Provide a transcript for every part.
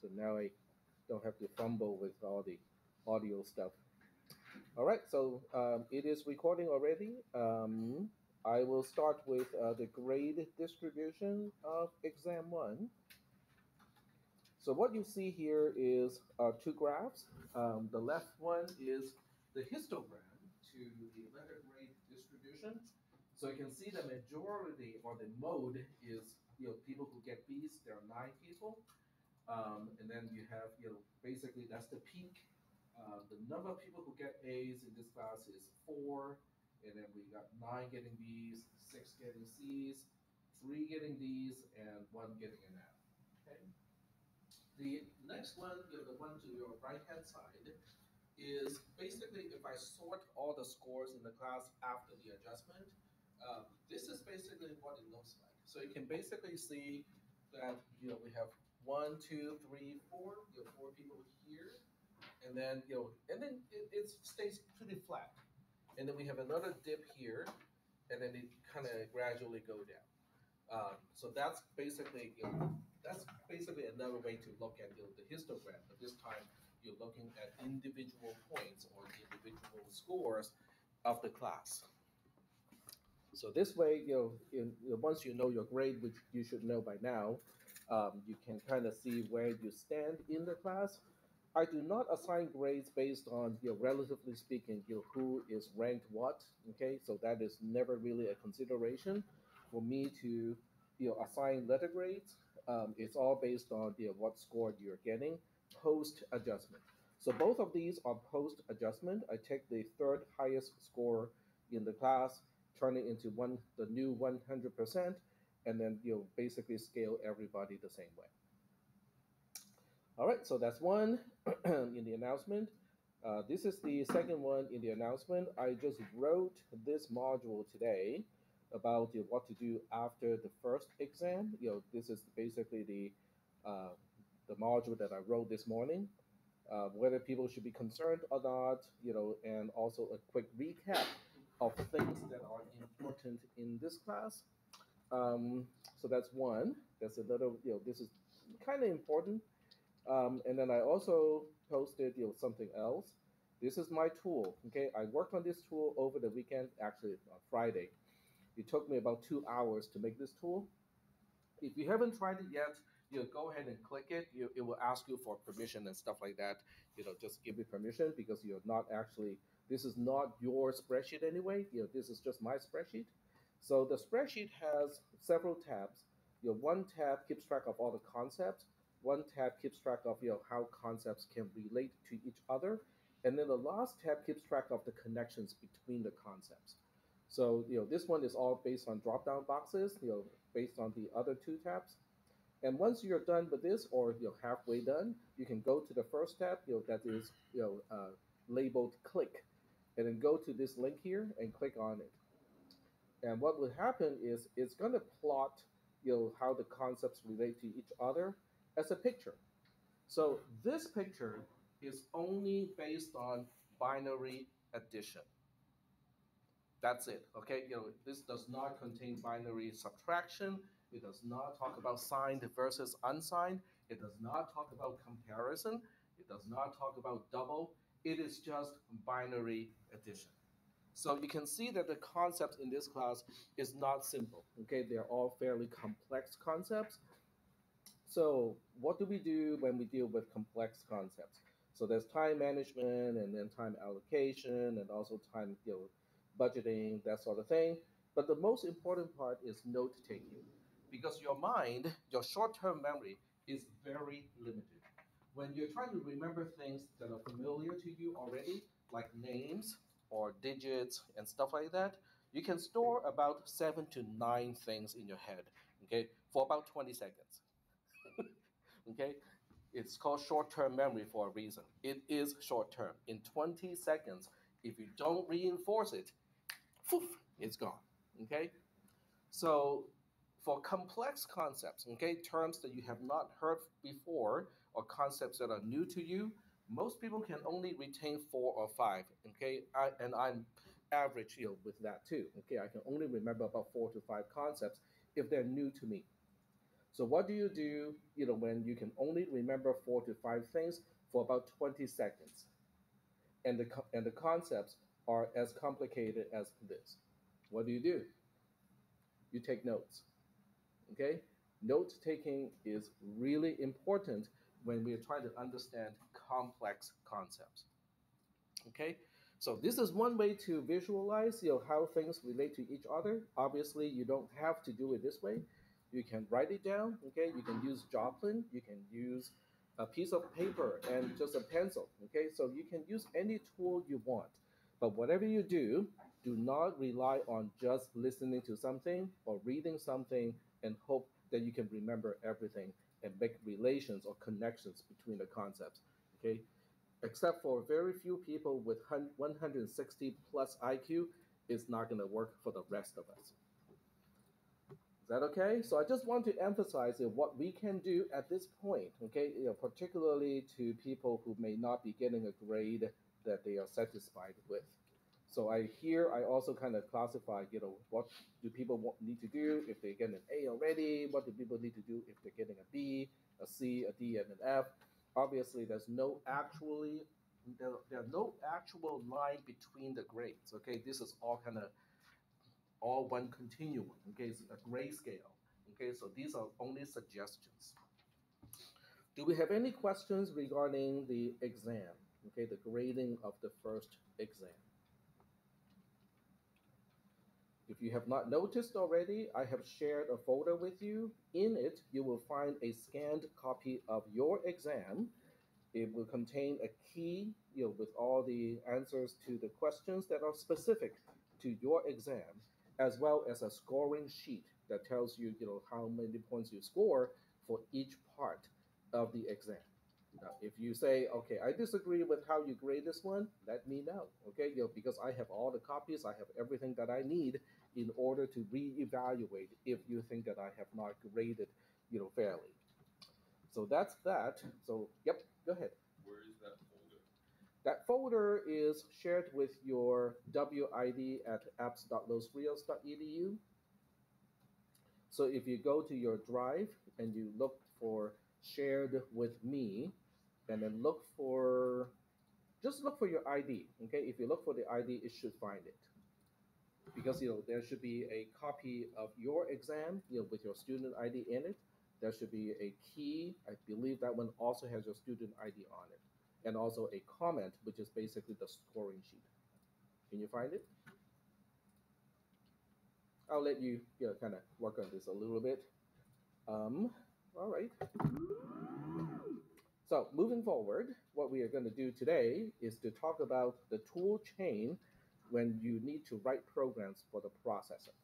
So now I don't have to fumble with all the audio stuff. All right, so um, it is recording already. Um, I will start with uh, the grade distribution of exam one. So what you see here is uh, two graphs. Um, the left one is the histogram to the letter grade distribution. So you can see the majority or the mode is you know people who get B's. There are nine people, um, and then you have you know basically that's the peak. Uh, the number of people who get A's in this class is four, and then we got nine getting B's, six getting C's, three getting D's, and one getting an F. Okay. The next one, you know, the one to your right hand side, is basically if I sort all the scores in the class after the adjustment, um, this is basically what it looks like. So you can basically see that you know we have one, two, three, four. You have four people here, and then you know, and then it, it stays pretty flat. And then we have another dip here, and then it kind of gradually go down. Um, so that's basically you know, that's basically another way to look at you know, the histogram. But this time you're looking at individual points or individual scores of the class. So this way, you know, in, once you know your grade, which you should know by now, um, you can kind of see where you stand in the class. I do not assign grades based on, you know, relatively speaking, you know, who is ranked what. Okay, so that is never really a consideration for me to, you know, assign letter grades. Um, it's all based on, you know, what score you're getting post adjustment. So both of these are post adjustment. I take the third highest score in the class, turn it into one the new 100%, and then you know basically scale everybody the same way. All right, so that's one in the announcement. Uh, this is the second one in the announcement. I just wrote this module today about you know, what to do after the first exam. You know, this is basically the uh, the module that I wrote this morning, uh, whether people should be concerned or not, you know, and also a quick recap of things that are important in this class. Um, so that's one. That's another, you know, this is kind of important. Um, and then I also posted, you know, something else. This is my tool. Okay, I worked on this tool over the weekend, actually on Friday. It took me about two hours to make this tool. If you haven't tried it yet, you know, go ahead and click it. You, it will ask you for permission and stuff like that. You know, just give me permission because you're not actually, this is not your spreadsheet anyway. You know, this is just my spreadsheet. So the spreadsheet has several tabs. You know, one tab keeps track of all the concepts. One tab keeps track of you know how concepts can relate to each other, and then the last tab keeps track of the connections between the concepts. So you know this one is all based on drop-down boxes. You know, based on the other two tabs. And once you're done with this, or you're halfway done, you can go to the first tab, you know, that is you know uh, labeled "click," and then go to this link here and click on it. And what will happen is it's going to plot you know how the concepts relate to each other as a picture. So this picture is only based on binary addition. That's it. Okay, you know this does not contain binary subtraction it does not talk about signed versus unsigned. It does not talk about comparison. It does not talk about double. It is just binary addition. So you can see that the concepts in this class is not simple. Okay, they're all fairly complex concepts. So what do we do when we deal with complex concepts? So there's time management and then time allocation and also time you know, budgeting, that sort of thing. But the most important part is note taking because your mind, your short term memory, is very limited. When you're trying to remember things that are familiar to you already, like names or digits and stuff like that, you can store mm. about seven to nine things in your head, okay, for about 20 seconds. okay? It's called short term memory for a reason. It is short term. In 20 seconds, if you don't reinforce it, poof, it's gone. Okay? So for complex concepts, okay, terms that you have not heard before or concepts that are new to you, most people can only retain four or five, okay, I, and I'm average know, with that too, okay. I can only remember about four to five concepts if they're new to me. So what do you do, you know, when you can only remember four to five things for about 20 seconds? And the, and the concepts are as complicated as this. What do you do? You take notes. Okay? Note taking is really important when we're trying to understand complex concepts. Okay? So this is one way to visualize you know, how things relate to each other. Obviously, you don't have to do it this way. You can write it down. Okay, you can use Joplin. You can use a piece of paper and just a pencil. Okay, so you can use any tool you want. But whatever you do, do not rely on just listening to something or reading something and hope that you can remember everything and make relations or connections between the concepts. Okay, except for very few people with 160 plus IQ, it's not going to work for the rest of us. Is that okay? So I just want to emphasize what we can do at this point, okay, you know, particularly to people who may not be getting a grade that they are satisfied with. So I here I also kind of classify, you know, what do people want, need to do if they get an A already? What do people need to do if they're getting a B, a C, a D, and an F? Obviously, there's no actually there, there are no actual line between the grades. Okay, this is all kind of all one continuum. Okay, it's a grayscale. Okay, so these are only suggestions. Do we have any questions regarding the exam? Okay, the grading of the first exam. If you have not noticed already, I have shared a folder with you. In it, you will find a scanned copy of your exam. It will contain a key you know, with all the answers to the questions that are specific to your exam, as well as a scoring sheet that tells you, you know, how many points you score for each part of the exam. Now, if you say, okay, I disagree with how you grade this one, let me know, okay? You know, because I have all the copies, I have everything that I need in order to reevaluate if you think that I have not graded, you know, fairly. So that's that. So, yep, go ahead. Where is that folder? That folder is shared with your WID at apps.losrios.edu. So if you go to your drive and you look for shared with me, and then look for, just look for your ID. Okay, if you look for the ID, it should find it because you know there should be a copy of your exam you know with your student id in it. There should be a key. I believe that one also has your student id on it. And also a comment which is basically the scoring sheet. Can you find it? I'll let you, you know, kind of work on this a little bit. Um all right. So moving forward what we are going to do today is to talk about the tool chain when you need to write programs for the processor.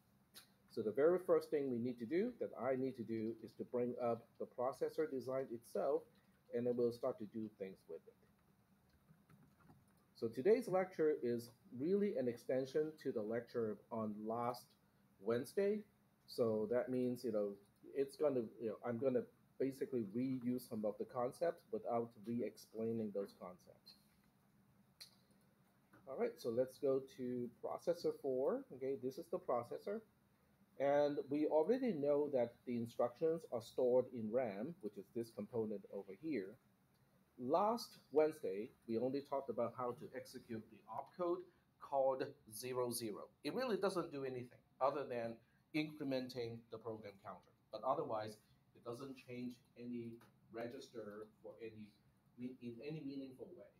So the very first thing we need to do, that I need to do, is to bring up the processor design itself, and then we'll start to do things with it. So today's lecture is really an extension to the lecture on last Wednesday. So that means, you know, it's going to, you know, I'm going to basically reuse some of the concepts without re-explaining those concepts. All right, so let's go to processor four. Okay, this is the processor. And we already know that the instructions are stored in RAM, which is this component over here. Last Wednesday, we only talked about how to execute the opcode called 00. It really doesn't do anything other than incrementing the program counter. But otherwise, it doesn't change any register for any in any meaningful way.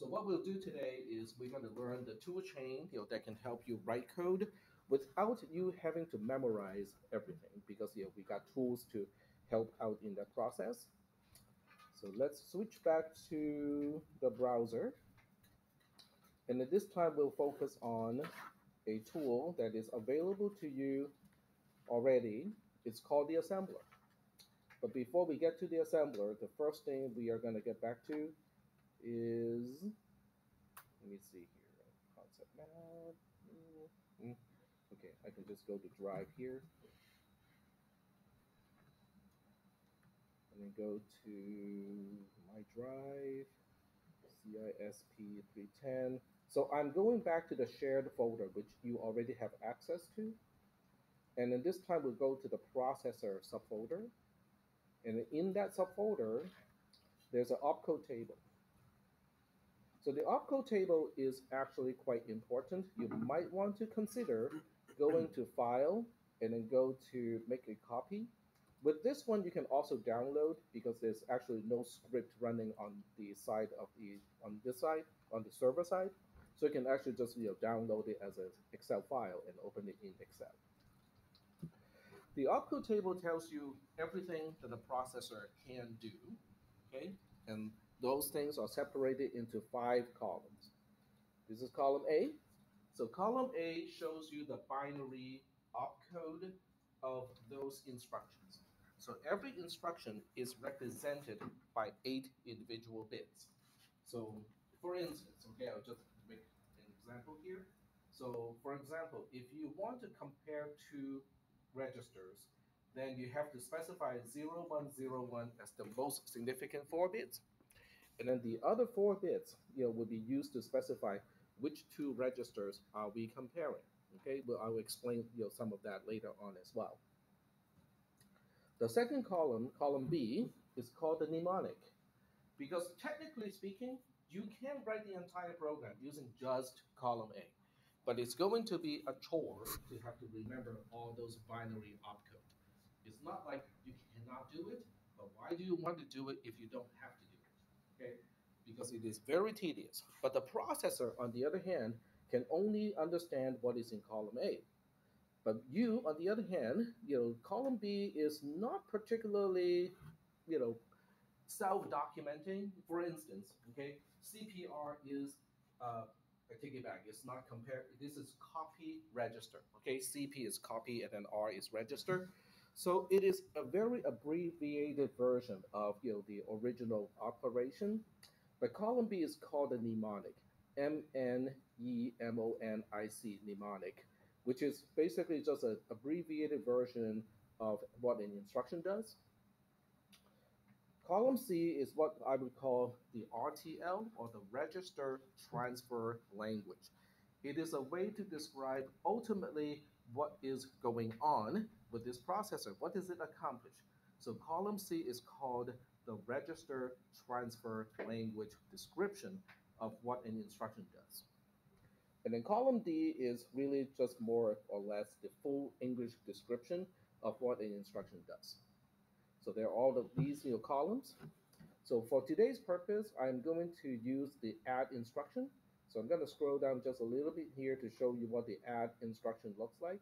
So what we'll do today is we're going to learn the tool chain you know, that can help you write code without you having to memorize everything because you know, we got tools to help out in that process. So let's switch back to the browser. And at this time, we'll focus on a tool that is available to you already. It's called the assembler. But before we get to the assembler, the first thing we are going to get back to is, let me see here, concept map. Mm, okay, I can just go to drive here. And then go to my drive, CISP 310. So I'm going back to the shared folder, which you already have access to. And then this time we'll go to the processor subfolder. And in that subfolder, there's an opcode table. So the opcode table is actually quite important. You might want to consider going to File and then go to make a copy. With this one, you can also download because there's actually no script running on the side of the on this side on the server side. So you can actually just you know download it as an Excel file and open it in Excel. The opcode table tells you everything that the processor can do, okay? And those things are separated into five columns. This is column A. So column A shows you the binary opcode of those instructions. So every instruction is represented by eight individual bits. So for instance, okay, I'll just make an example here. So for example, if you want to compare two registers, then you have to specify 0101 as the most significant four bits. And then the other four bits, you know, will be used to specify which two registers are we comparing. Okay, well, I will explain you know, some of that later on as well. The second column, column B, is called the mnemonic. Because technically speaking, you can write the entire program using just column A. But it's going to be a chore to have to remember all those binary opcode. It's not like you cannot do it, but why do you want to do it if you don't have to? Okay? Because it is very tedious. But the processor, on the other hand, can only understand what is in column A. But you, on the other hand, you know, column B is not particularly, you know, self-documenting. For instance, okay, CPR is uh, I take it back. It's not compare. This is copy register. Okay, CP is copy and then R is register. So it is a very abbreviated version of you know the original operation. But column B is called a mnemonic. M N E M O N I C mnemonic, which is basically just an abbreviated version of what an instruction does. Column C is what I would call the RTL or the Register Transfer Language. It is a way to describe ultimately what is going on with this processor. What does it accomplish? So column C is called the Register Transfer Language description of what an instruction does. And then column D is really just more or less the full English description of what an instruction does. So there are all of these you know, columns. So for today's purpose, I'm going to use the add instruction. So I'm going to scroll down just a little bit here to show you what the add instruction looks like.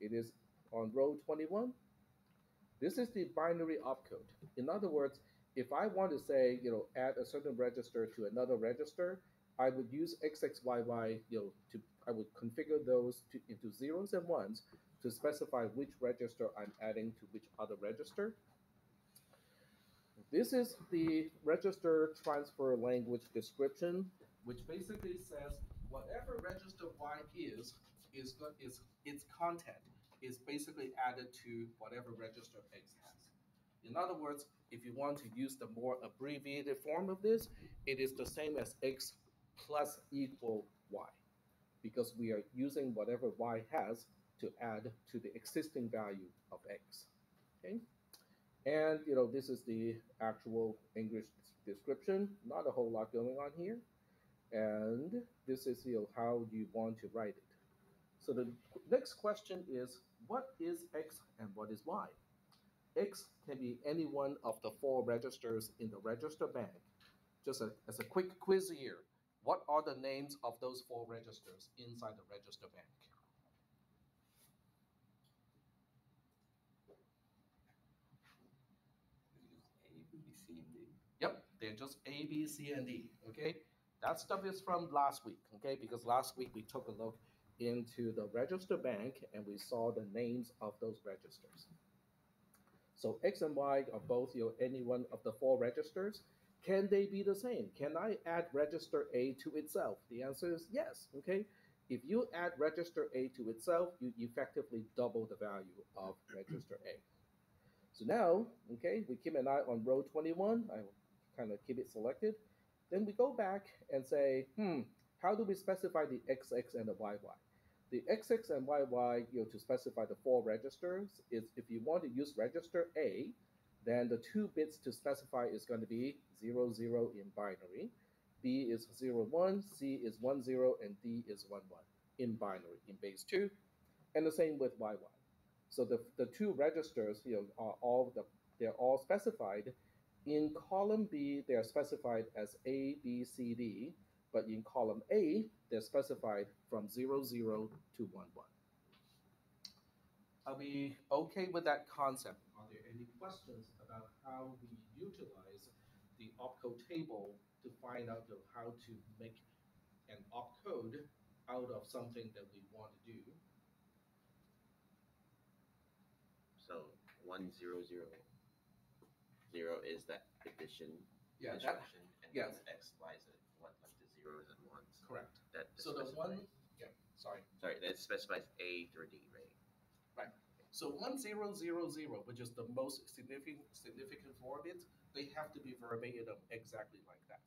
It is on row 21. This is the binary opcode. In other words, if I want to say, you know, add a certain register to another register, I would use XXYY, you know, to I would configure those to, into zeros and ones to specify which register I'm adding to which other register. This is the register transfer language description, which basically says whatever register Y is, is, is its content is basically added to whatever register X has. In other words, if you want to use the more abbreviated form of this, it is the same as X plus equal Y, because we are using whatever Y has to add to the existing value of X. Okay. And you know, this is the actual English description. Not a whole lot going on here. And this is you know, how you want to write it. So the next question is, what is X and what is Y? X can be any one of the four registers in the register bank. Just a, as a quick quiz here, what are the names of those four registers inside the register bank? Yep, they're just A, B, C, and D. Okay, that stuff is from last week. Okay, because last week we took a look into the register bank and we saw the names of those registers. So X and Y are both you know, any one of the four registers. Can they be the same? Can I add register A to itself? The answer is yes. Okay. If you add register A to itself, you effectively double the value of register A. So now, okay, we keep an eye on row 21. I kind of keep it selected. Then we go back and say, hmm, how do we specify the XX and the YY? The XX and YY, you know, to specify the four registers is if you want to use register A, then the two bits to specify is going to be 0, 0 in binary. B is 0, 1, C is 1, 0, and D is 1, 1 in binary in base 2. And the same with YY. So the, the two registers you know, are all the, they're all specified. In column B, they are specified as A, B, C, D, but in column A, they're specified from 0, 0 to 1, 1. Are we okay with that concept? Are there any questions about how we utilize the opcode table to find out how to make an opcode out of something that we want to do? So one zero zero zero is that addition Yeah, that, instruction, and yes. then X Y Z what like the zeros and ones. correct. That So the one, specifies- yeah, sorry. Sorry, that specifies A through D, right? So one zero zero zero, which is the most significant significant four bits, they have to be verbatim exactly like that.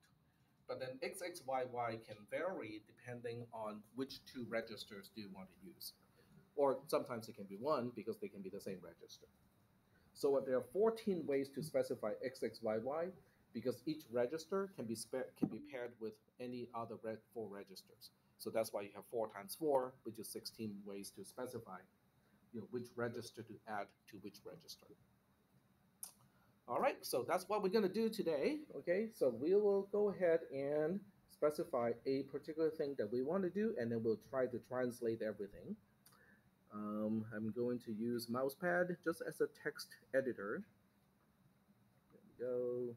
But then XXYY can vary depending on which two registers do you want to use. Or sometimes it can be one because they can be the same register. So there are 14 ways to specify XXYY because each register can be can be paired with any other re- four registers. So that's why you have four times four, which is 16 ways to specify you know, which register to add to which register. All right, so that's what we're going to do today. Okay, so we will go ahead and specify a particular thing that we want to do, and then we'll try to translate everything. Um, I'm going to use Mousepad just as a text editor. There we go.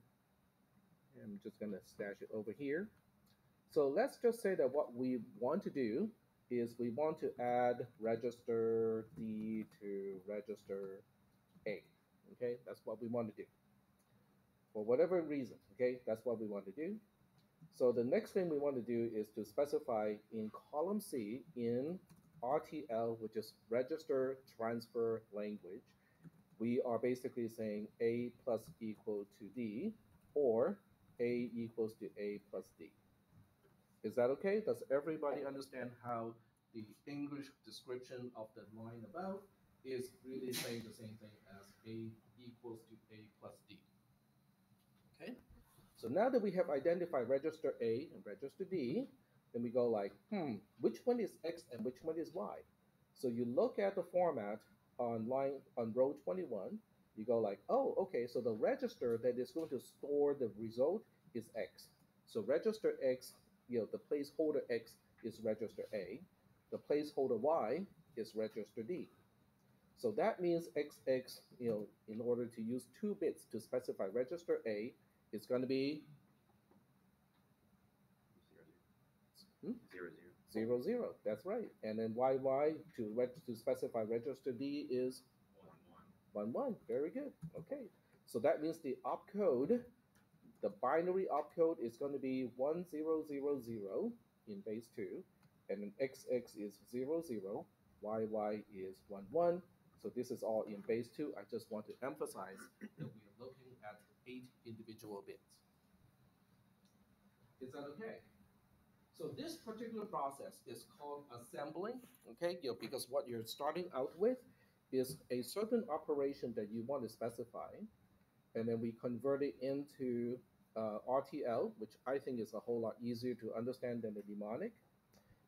I'm just going to stash it over here. So let's just say that what we want to do is we want to add register D to register A. Okay, that's what we want to do. For whatever reason, okay, that's what we want to do. So the next thing we want to do is to specify in column C in RTL, which is register transfer language, we are basically saying A plus equal to D or A equals to A plus D. Is that okay? Does everybody understand how the English description of the line above is really saying the same thing as A equals to A plus D? Okay. So now that we have identified register A and register D, then we go like, hmm, which one is X and which one is Y? So you look at the format on line on row 21, you go like, oh, okay, so the register that is going to store the result is X. So register X you know, the placeholder X is register A, the placeholder Y is register D. So that means XX, you know, in order to use two bits to specify register A, is going to be Zero, Hmm? zero. Zero, zero. zero zero. That's right. And then YY to reg- to specify register D is One, one. Very good. Okay. So that means the opcode, the binary opcode is going to be one zero zero zero in base two, and then XX is zero zero, YY is one one. So this is all in base two. I just want to emphasize that we are looking at eight individual bits. Is that okay? So this particular process is called assembling, okay? You know, because what you're starting out with is a certain operation that you want to specify, and then we convert it into uh, RTL, which I think is a whole lot easier to understand than the mnemonic.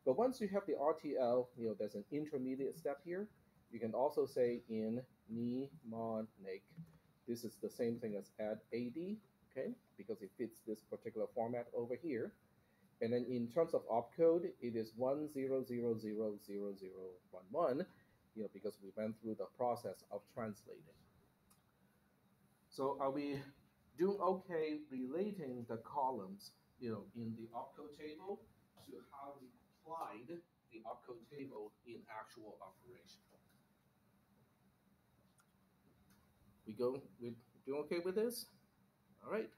But once you have the RTL, you know, there's an intermediate step here. You can also say in mnemonic. This is the same thing as add AD, okay, because it fits this particular format over here. And then in terms of opcode, it is 10000011 you know, because we went through the process of translating. So are we doing okay relating the columns, you know, in the opcode table to how we applied the opcode table in actual operation? We go, we doing okay with this? All right.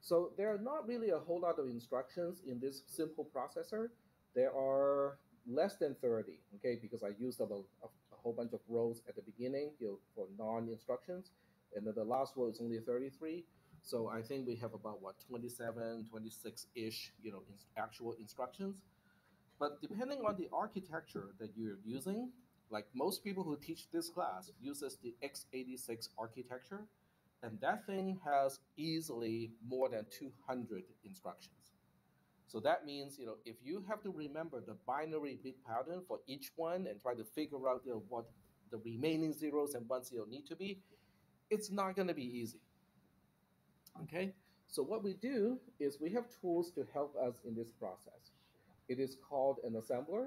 So there are not really a whole lot of instructions in this simple processor. There are less than 30, okay, because I used up a, a, a whole bunch of rows at the beginning you know, for non-instructions, and then the last row is only 33. So I think we have about what 27, 26-ish, you know, actual instructions. But depending on the architecture that you're using, like most people who teach this class uses the x86 architecture, and that thing has easily more than 200 instructions. So that means, you know, if you have to remember the binary bit pattern for each one and try to figure out you know, what the remaining zeros and ones you need to be, it's not going to be easy. Okay, so what we do is we have tools to help us in this process. It is called an assembler.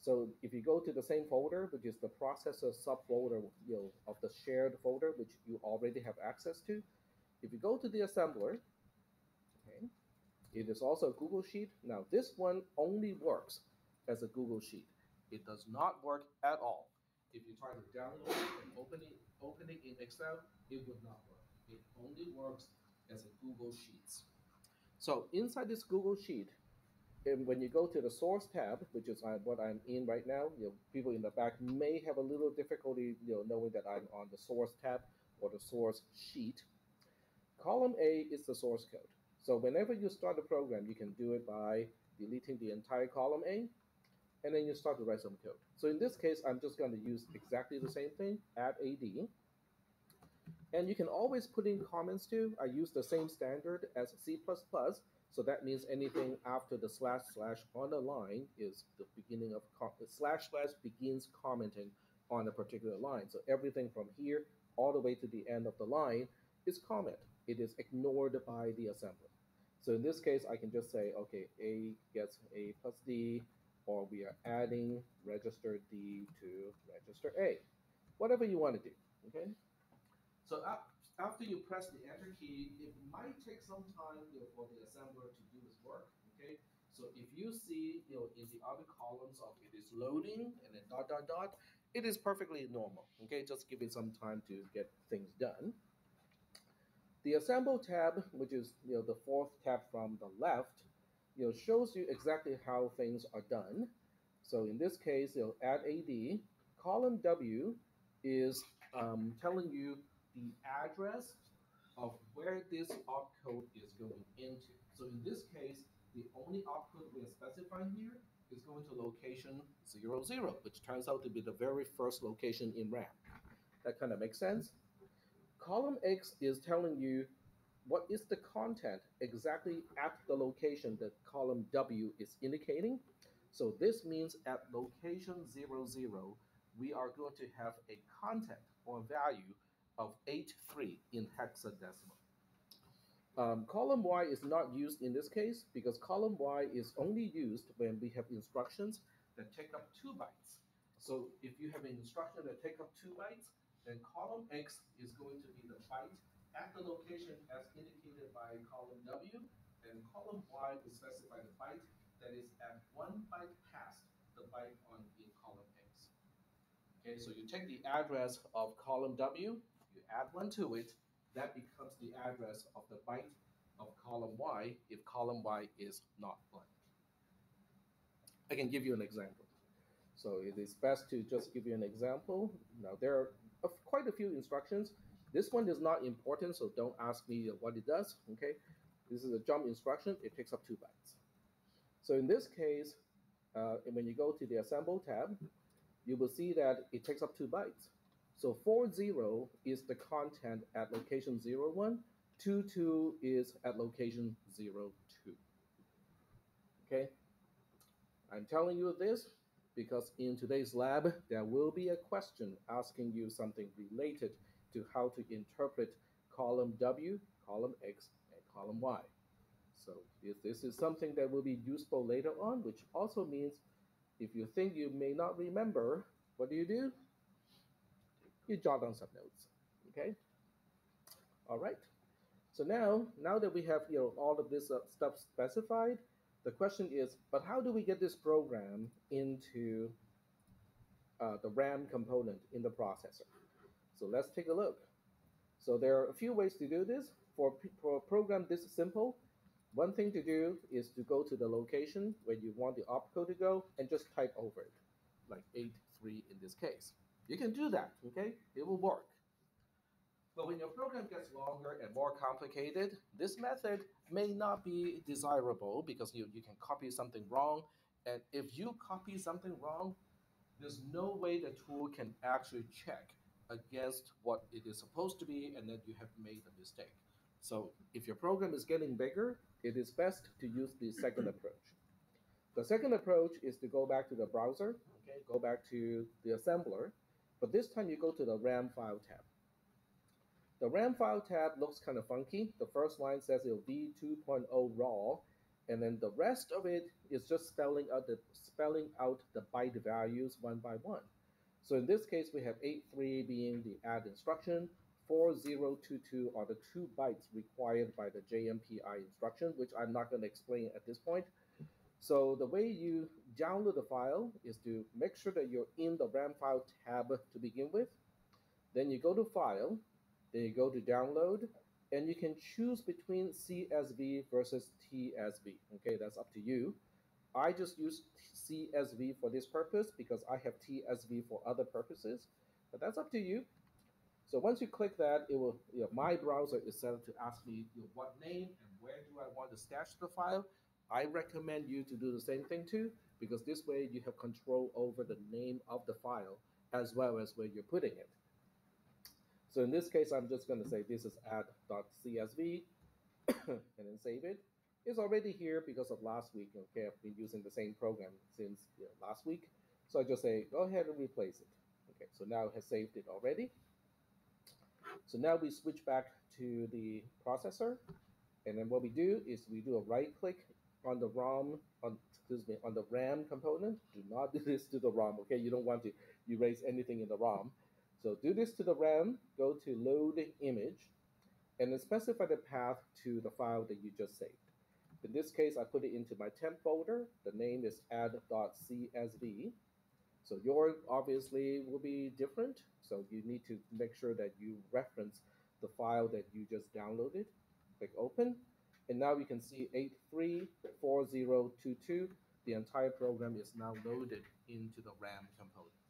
So if you go to the same folder, which is the processor subfolder you know, of the shared folder, which you already have access to, if you go to the assembler, it is also a Google Sheet. Now this one only works as a Google Sheet. It does not work at all. If you try to download it and open it, open it in Excel, it would not work. It only works as a Google Sheets. So inside this Google Sheet, and when you go to the source tab, which is uh, what I'm in right now, you know, people in the back may have a little difficulty, you know, knowing that I'm on the source tab or the source sheet. Column A is the source code. So whenever you start a program, you can do it by deleting the entire column A, and then you start to write some code. So in this case, I'm just going to use exactly the same thing, add AD. And you can always put in comments too. I use the same standard as C++, so that means anything after the slash slash on the line is the beginning of slash slash begins commenting on a particular line. So everything from here all the way to the end of the line is comment. It is ignored by the assembler. So in this case, I can just say, okay, A gets A plus D, or we are adding register D to register A. Whatever you want to do, okay? So after you press the enter key, it might take some time for the assembler to do its work. Okay, so if you see you know in the other columns of it is loading and then dot dot dot, it is perfectly normal. Okay, just give it some time to get things done. The assemble tab, which is you know the fourth tab from the left, you know shows you exactly how things are done. So in this case, you know add AD column W is um, telling you the address of where this opcode is going into. So in this case, the only opcode we are specifying here is going to location 00, which turns out to be the very first location in RAM. That kind of makes sense. Column X is telling you what is the content exactly at the location that column W is indicating. So this means at location 00, we are going to have a content or value of 83 in hexadecimal. Um, column Y is not used in this case because column Y is only used when we have instructions that take up two bytes. So if you have an instruction that take up two bytes, then column X is going to be the byte at the location as indicated by column W, and column Y will specify the byte that is at one byte past the byte on in column X. Okay, so you take the address of column W, you add one to it, that becomes the address of the byte of column Y if column Y is not blank. I can give you an example. So it is best to just give you an example. Now there are quite a few instructions. This one is not important, so don't ask me what it does, okay? This is a jump instruction, it takes up two bytes. So in this case, uh, when you go to the assemble tab, you will see that it takes up two bytes. So 40 is the content at location 01, 22 is at location 02. Okay? I'm telling you this because in today's lab, there will be a question asking you something related to how to interpret column W, column X, and column Y. So if this is something that will be useful later on, which also means if you think you may not remember, what do you do? you jot down some notes. Okay. All right. So now, now that we have you know all of this uh, stuff specified, the question is, but how do we get this program into uh, the RAM component in the processor? So let's take a look. So there are a few ways to do this. For, for a program this simple, one thing to do is to go to the location where you want the opcode to go and just type over it, like 8, 3 in this case. You can do that, okay? It will work. But when your program gets longer and more complicated, this method may not be desirable because you, you can copy something wrong. And if you copy something wrong, there's no way the tool can actually check against what it is supposed to be, and then you have made a mistake. So if your program is getting bigger, it is best to use the second approach. The second approach is to go back to the browser, okay, go back to the assembler, but this time you go to the RAM file tab. The RAM file tab looks kind of funky. The first line says it'll be 2.0 raw, and then the rest of it is just spelling out the spelling out the byte values one by one. So in this case, we have 8.3 being the add instruction, 4022 are the two bytes required by the JMPI instruction, which I'm not going to explain at this point. So the way you download the file is to make sure that you're in the RAM file tab to begin with. Then you go to File, then you go to Download, and you can choose between CSV versus TSV. Okay, that's up to you. I just use CSV for this purpose because I have TSV for other purposes, but that's up to you. So once you click that, it will, you know, my browser is set up to ask me you know, what name and where do I want to stash the file. I recommend you to do the same thing too, because this way you have control over the name of the file as well as where you're putting it. So in this case, I'm just going to say this is add.csv and then save it. It's already here because of last week. Okay, I've been using the same program since you know, last week. So I just say, go ahead and replace it. Okay, so now it has saved it already. So now we switch back to the processor. And then what we do is we do a right click on the ROM, on, excuse me, on the RAM component. Do not do this to the ROM, okay? You don't want to erase anything in the ROM. So do this to the RAM, go to load image, and then specify the path to the file that you just saved. In this case, I put it into my temp folder. The name is add.csv. So yours obviously will be different. So you need to make sure that you reference the file that you just downloaded. Click open. And now you can see 834022. The entire program is now loaded into the RAM component.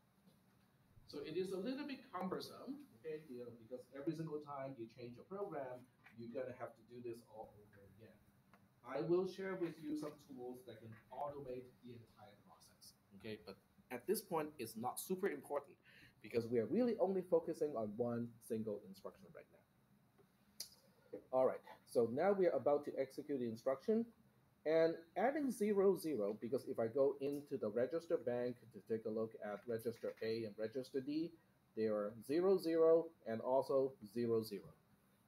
So it is a little bit cumbersome, okay, you know, because every single time you change a program, you're gonna have to do this all over again. I will share with you some tools that can automate the entire process, okay, but at this point, it's not super important because we are really only focusing on one single instruction right now. All right, so now we are about to execute the instruction and adding zero, zero, because if I go into the register bank to take a look at register A and register D, they are zero, zero, and also zero, zero.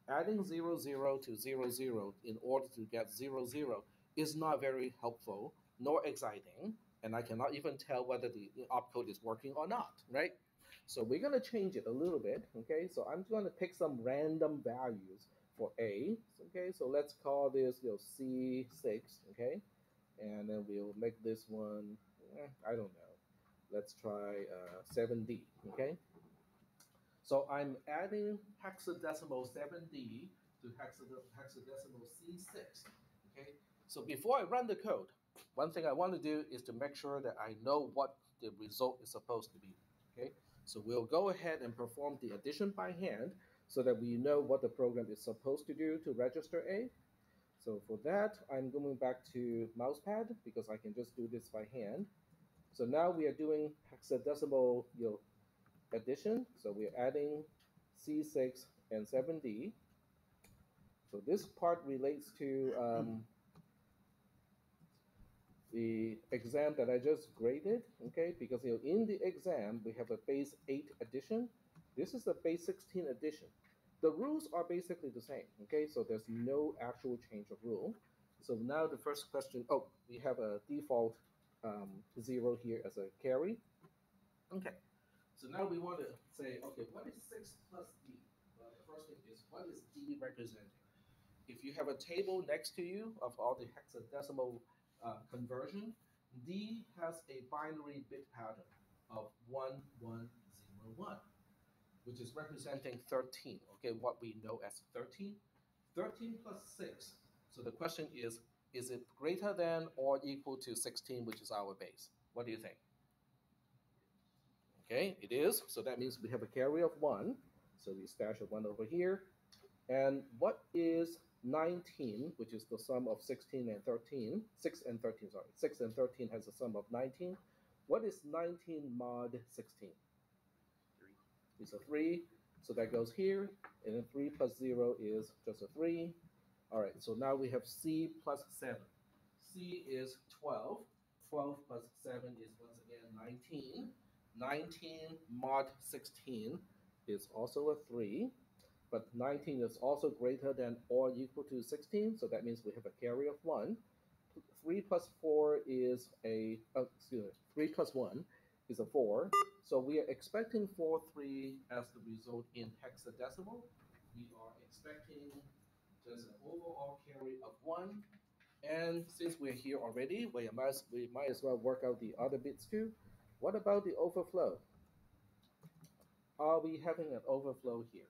Adding zero, zero to zero, zero in order to get zero, zero is not very helpful nor exciting, and I cannot even tell whether the opcode is working or not, right? So we're gonna change it a little bit, okay? So I'm gonna pick some random values for A. Okay, so let's call this you know, C6, okay? And then we'll make this one, eh, I don't know. Let's try uh, 7D, okay? So I'm adding hexadecimal 7D to hexadecimal C6, okay? So before I run the code, one thing I want to do is to make sure that I know what the result is supposed to be, okay? So we'll go ahead and perform the addition by hand so that we know what the program is supposed to do to register A. So for that, I'm going back to mousepad because I can just do this by hand. So now we are doing hexadecimal you know, addition. So we're adding C6 and 7D. So this part relates to um, the exam that I just graded, okay? Because you know, in the exam, we have a base 8 addition this is the base 16 edition. The rules are basically the same, okay? So there's no actual change of rule. So now the first question, oh, we have a default um, zero here as a carry. Okay, so now we want to say, okay, what is 6 plus D? Well, the first thing is, what is D representing? If you have a table next to you of all the hexadecimal uh, conversion, D has a binary bit pattern of 1101 which is representing 13, okay, what we know as 13. 13 plus 6. So the question is, is it greater than or equal to 16, which is our base? What do you think? Okay, it is. So that means we have a carry of 1. So we stash a 1 over here. And what is 19, which is the sum of 16 and 13? 6 and 13, sorry. 6 and 13 has a sum of 19. What is 19 mod 16? Is a 3. So that goes here. And then 3 plus 0 is just a 3. All right, so now we have C plus 7. C is 12. 12 plus 7 is once again 19. 19 mod 16 is also a 3. But 19 is also greater than or equal to 16. So that means we have a carry of 1. 3 plus 4 is a, oh, excuse me, 3 plus 1 is a 4. So we are expecting 4, 3 as the result in hexadecimal. We are expecting just an overall carry of 1. And since we're here already, we might, we might as well work out the other bits too. What about the overflow? Are we having an overflow here?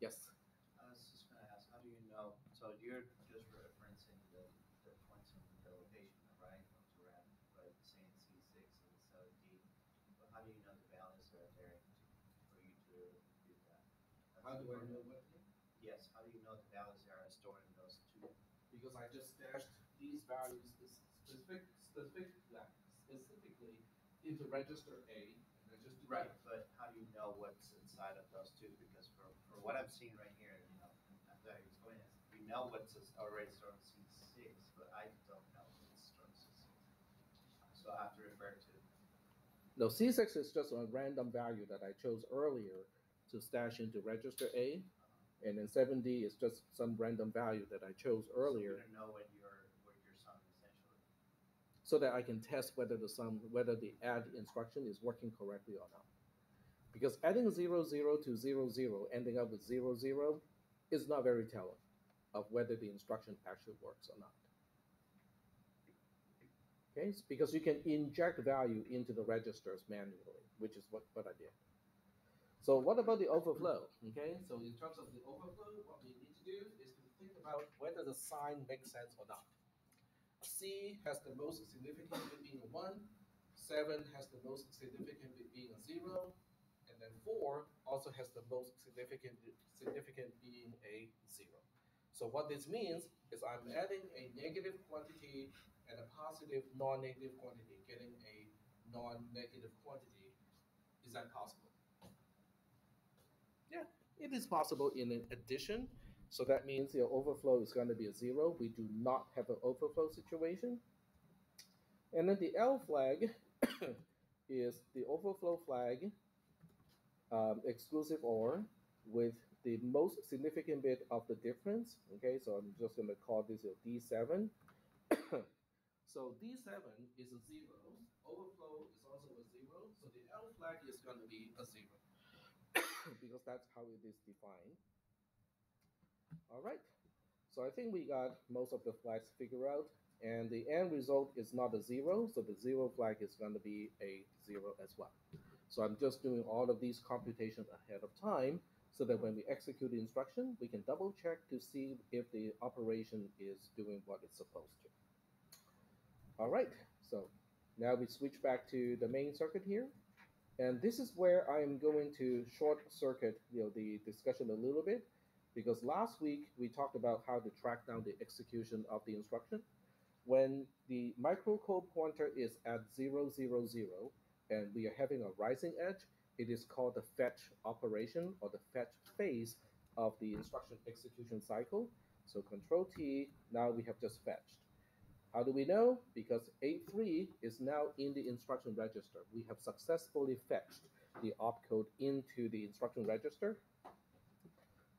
Yes. I was just gonna ask, how do you know, so you're just referencing the, the points in the location, right, of Turan, but saying C six and seven D. But how do you know the values are there to- for you to do that? That's How do I important. know what? Yes, how do you know the values are stored in those two? because I just stashed these values specific, specific, yeah, specifically into register A and register B. Right, but how do you know what's inside of those two? Because for, for what I'm seeing right here, you know, I thought he was going, is we know what's is already stored in C six, but I don't know what's stored in C six. So I have to refer to, No, C6 is just a random value that I chose earlier to stash into register A, and then 7D is just some random value that I chose so earlier you're know what your, what your sum essentially. so that I can test whether the sum, whether the add instruction is working correctly or not. Because adding 0, 0 to 0, 0, ending up with 0, 0 is not very telling of whether the instruction actually works or not. Okay, because you can inject value into the registers manually, which is what, what I did. So what about the overflow? Okay, so in terms of the overflow, what we need to do is to think about whether the sign makes sense or not. C has the most significant bit being a 1, 7 has the most significant bit being a 0, and then 4 also has the most significant significant being a 0. So what this means is I'm adding a negative quantity and a positive non-negative quantity, getting a non-negative quantity. Is that possible? It is possible in an addition. So that means your overflow is going to be a zero. We do not have an overflow situation. And then the L flag is the overflow flag um, exclusive OR with the most significant bit of the difference. Okay, so I'm just going to call this a D7. so D7 is a zero. Overflow is also a zero. So the L flag is going to be a zero because that's how it is defined. All right. So I think we got most of the flags figured out. And the end result is not a zero. So the zero flag is going to be a zero as well. So I'm just doing all of these computations ahead of time so that when we execute the instruction, we can double check to see if the operation is doing what it's supposed to. All right, so now we switch back to the main circuit here. And this is where I'm going to short circuit you know, the discussion a little bit because last week we talked about how to track down the execution of the instruction. When the microcode pointer is at 000 and we are having a rising edge, it is called the fetch operation or the fetch phase of the instruction execution cycle. So control T, now we have just fetched. How do we know? Because 8.3 is now in the instruction register. We have successfully fetched the opcode into the instruction register.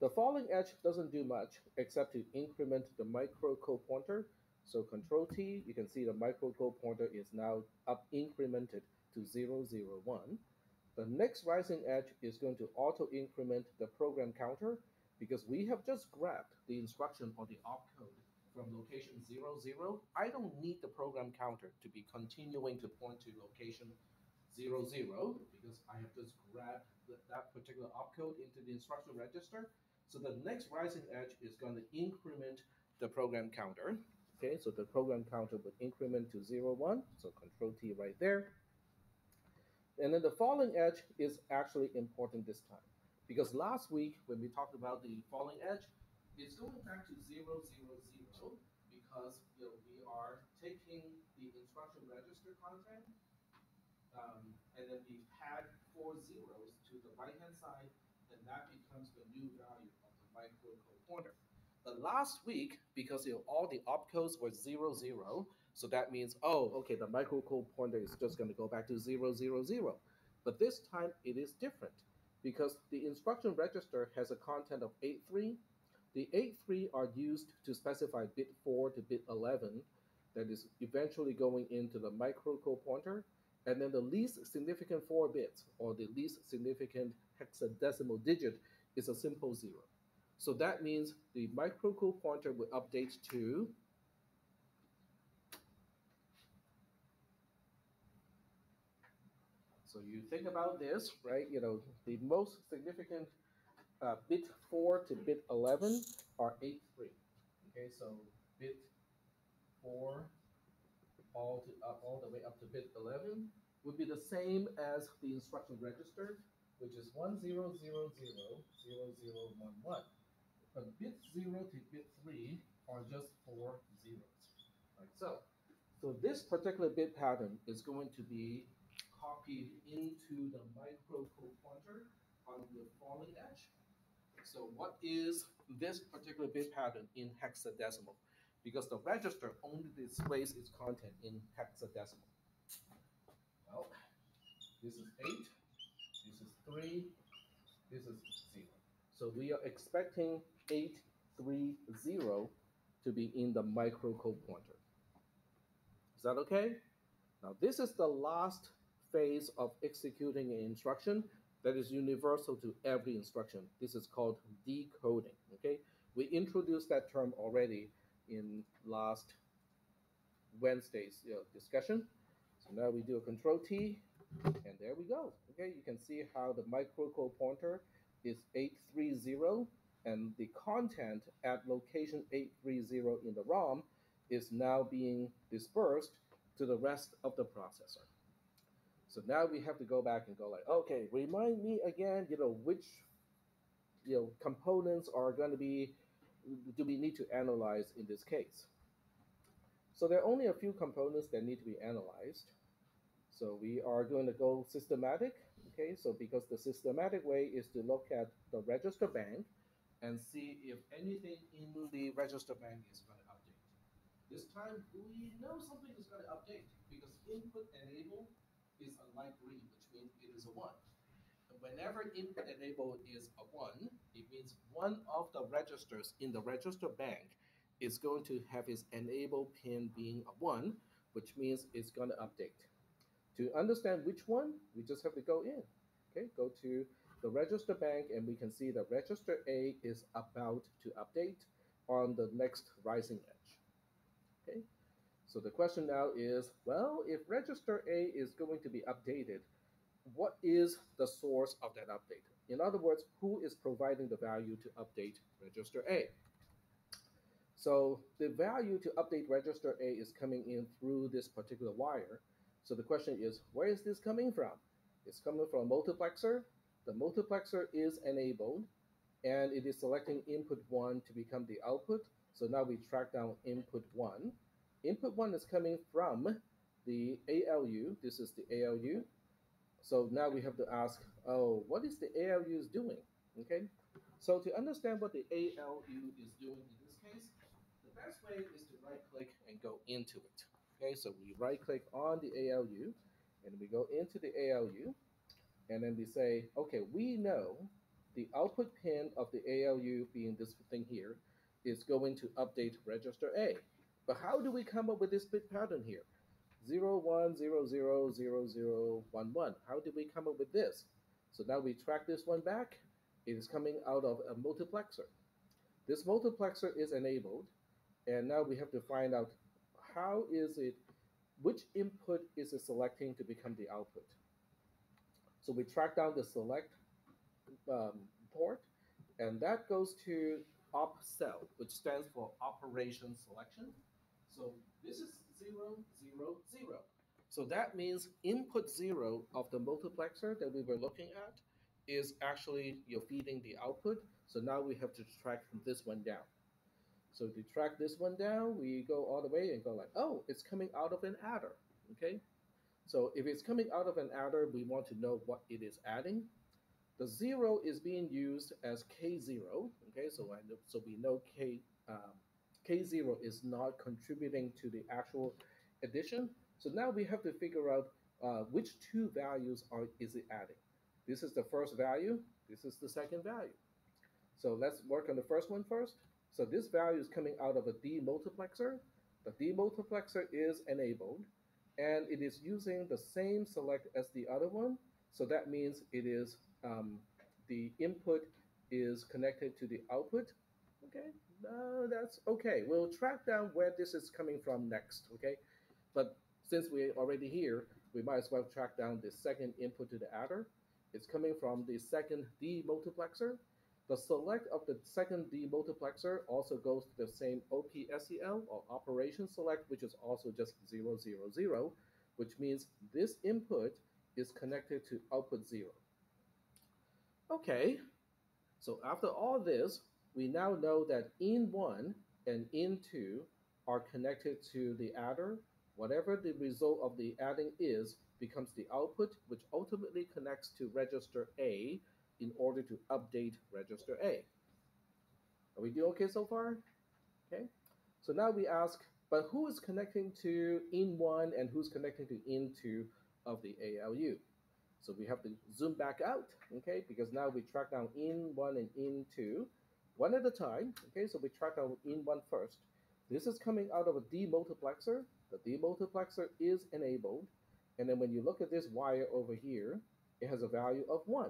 The falling edge doesn't do much except to increment the microcode pointer. So control T, you can see the microcode pointer is now up incremented to 001. The next rising edge is going to auto increment the program counter because we have just grabbed the instruction or the opcode from location 00. 0, I don't need the program counter to be continuing to point to location 00 0 because I have just grabbed th- that particular opcode into the instruction register. So the next rising edge is going to increment the program counter. Okay, so the program counter would increment to 0, 01. So control T right there. And then the falling edge is actually important this time because last week when we talked about the falling edge, it's going back to 000 because you know, we are taking the instruction register content um, and then we add four zeros to the right-hand side, and that becomes the new value of the microcode pointer. But last week, because you know, all the opcodes were zero zero, so that means, oh, okay, the microcode pointer is just going to go back to zero zero zero. But this time it is different because the instruction register has a content of 83. The A3 are used to specify bit 4 to bit 11 that is eventually going into the microcode pointer. And then the least significant 4 bits or the least significant hexadecimal digit is a simple 0. So that means the microcode pointer will update to So you think about this, right? You know, the most significant uh, bit 4 to bit 11 are 8, 3. Okay, so bit 4 all, to, uh, all the way up to bit 11 would be the same as the instruction register, which is 10000011. But bit 0 to bit 3 are just four zeros, like so. So this particular bit pattern is going to be copied into the microcode pointer on the falling edge. So what is this particular bit pattern in hexadecimal? Because the register only displays its content in hexadecimal. Well, this is 8, this is 3, this is 0. So we are expecting 830 to be in the microcode pointer. Is that okay? Now this is the last phase of executing an instruction that is universal to every instruction. This is called decoding. Okay, we introduced that term already in last Wednesday's you know, discussion. So now we do a control T, and there we go. Okay, you can see how the microcode pointer is 830, and the content at location 830 in the ROM is now being dispersed to the rest of the processor. So now we have to go back and go like, okay, remind me again, you know, which you know components are going to be do we need to analyze in this case? So there are only a few components that need to be analyzed. So we are going to go systematic. Okay, so because the systematic way is to look at the register bank and see if anything in the register bank is going to update. This time we know something is going to update because input enable is a light green, which means it is a 1. And whenever input enable is a 1, it means one of the registers in the register bank is going to have its enable pin being a 1, which means it's going to update. To understand which one, we just have to go in. Okay, go to the register bank and we can see that register A is about to update on the next rising edge. Okay, so the question now is, well, if register A is going to be updated, what is the source of that update? In other words, who is providing the value to update register A? So the value to update register A is coming in through this particular wire. So the question is, where is this coming from? It's coming from a multiplexer. The multiplexer is enabled, and it is selecting input 1 to become the output. So now we track down input 1 input one is coming from the ALU. This is the ALU. So now we have to ask, oh, what is the ALU is doing? Okay. So to understand what the ALU is doing in this case, the best way is to right click and go into it. Okay. So we right click on the ALU and we go into the ALU and then we say, okay, we know the output pin of the ALU being this thing here is going to update register A. But how do we come up with this bit pattern here? 0, 1, 0, 0, 0, 0, 1, 1. How did we come up with this? So now we track this one back. It is coming out of a multiplexer. This multiplexer is enabled. And now we have to find out how is it, which input is it selecting to become the output. So we track down the select um, port, and that goes to OPSEL, which stands for operation selection. So this is 0, 0, 0. So that means input 0 of the multiplexer that we were looking at is actually you're feeding the output. So now we have to track from this one down. So to track this one down, we go all the way and go like, oh, it's coming out of an adder. Okay. So if it's coming out of an adder, we want to know what it is adding. The zero is being used as K0. Okay, so I know, so we know K um, K0 is not contributing to the actual addition. So now we have to figure out uh, which two values are is it adding. This is the first value. This is the second value. So let's work on the first one first. So this value is coming out of a demultiplexer. The demultiplexer is enabled, and it is using the same select as the other one. So that means it is um, the input is connected to the output. Okay, no, that's okay. We'll track down where this is coming from next. Okay, but since we're already here, we might as well track down the second input to the adder. It's coming from the second demultiplexer. The select of the second demultiplexer also goes to the same OPSEL or operation select, which is also just 000, which means this input is connected to output 0. Okay, so after all this, we now know that in 1 and in 2 are connected to the adder. Whatever the result of the adding is becomes the output, which ultimately connects to register A in order to update register A. Are we doing okay so far? Okay. So now we ask, but who is connecting to in1 and who's connecting to in2 of the ALU? So we have to zoom back out, okay, because now we track down in1 and in2 one at a time. Okay, so we track down in1 first. This is coming out of a demultiplexer. The demultiplexer is enabled. And then when you look at this wire over here, it has a value of 1.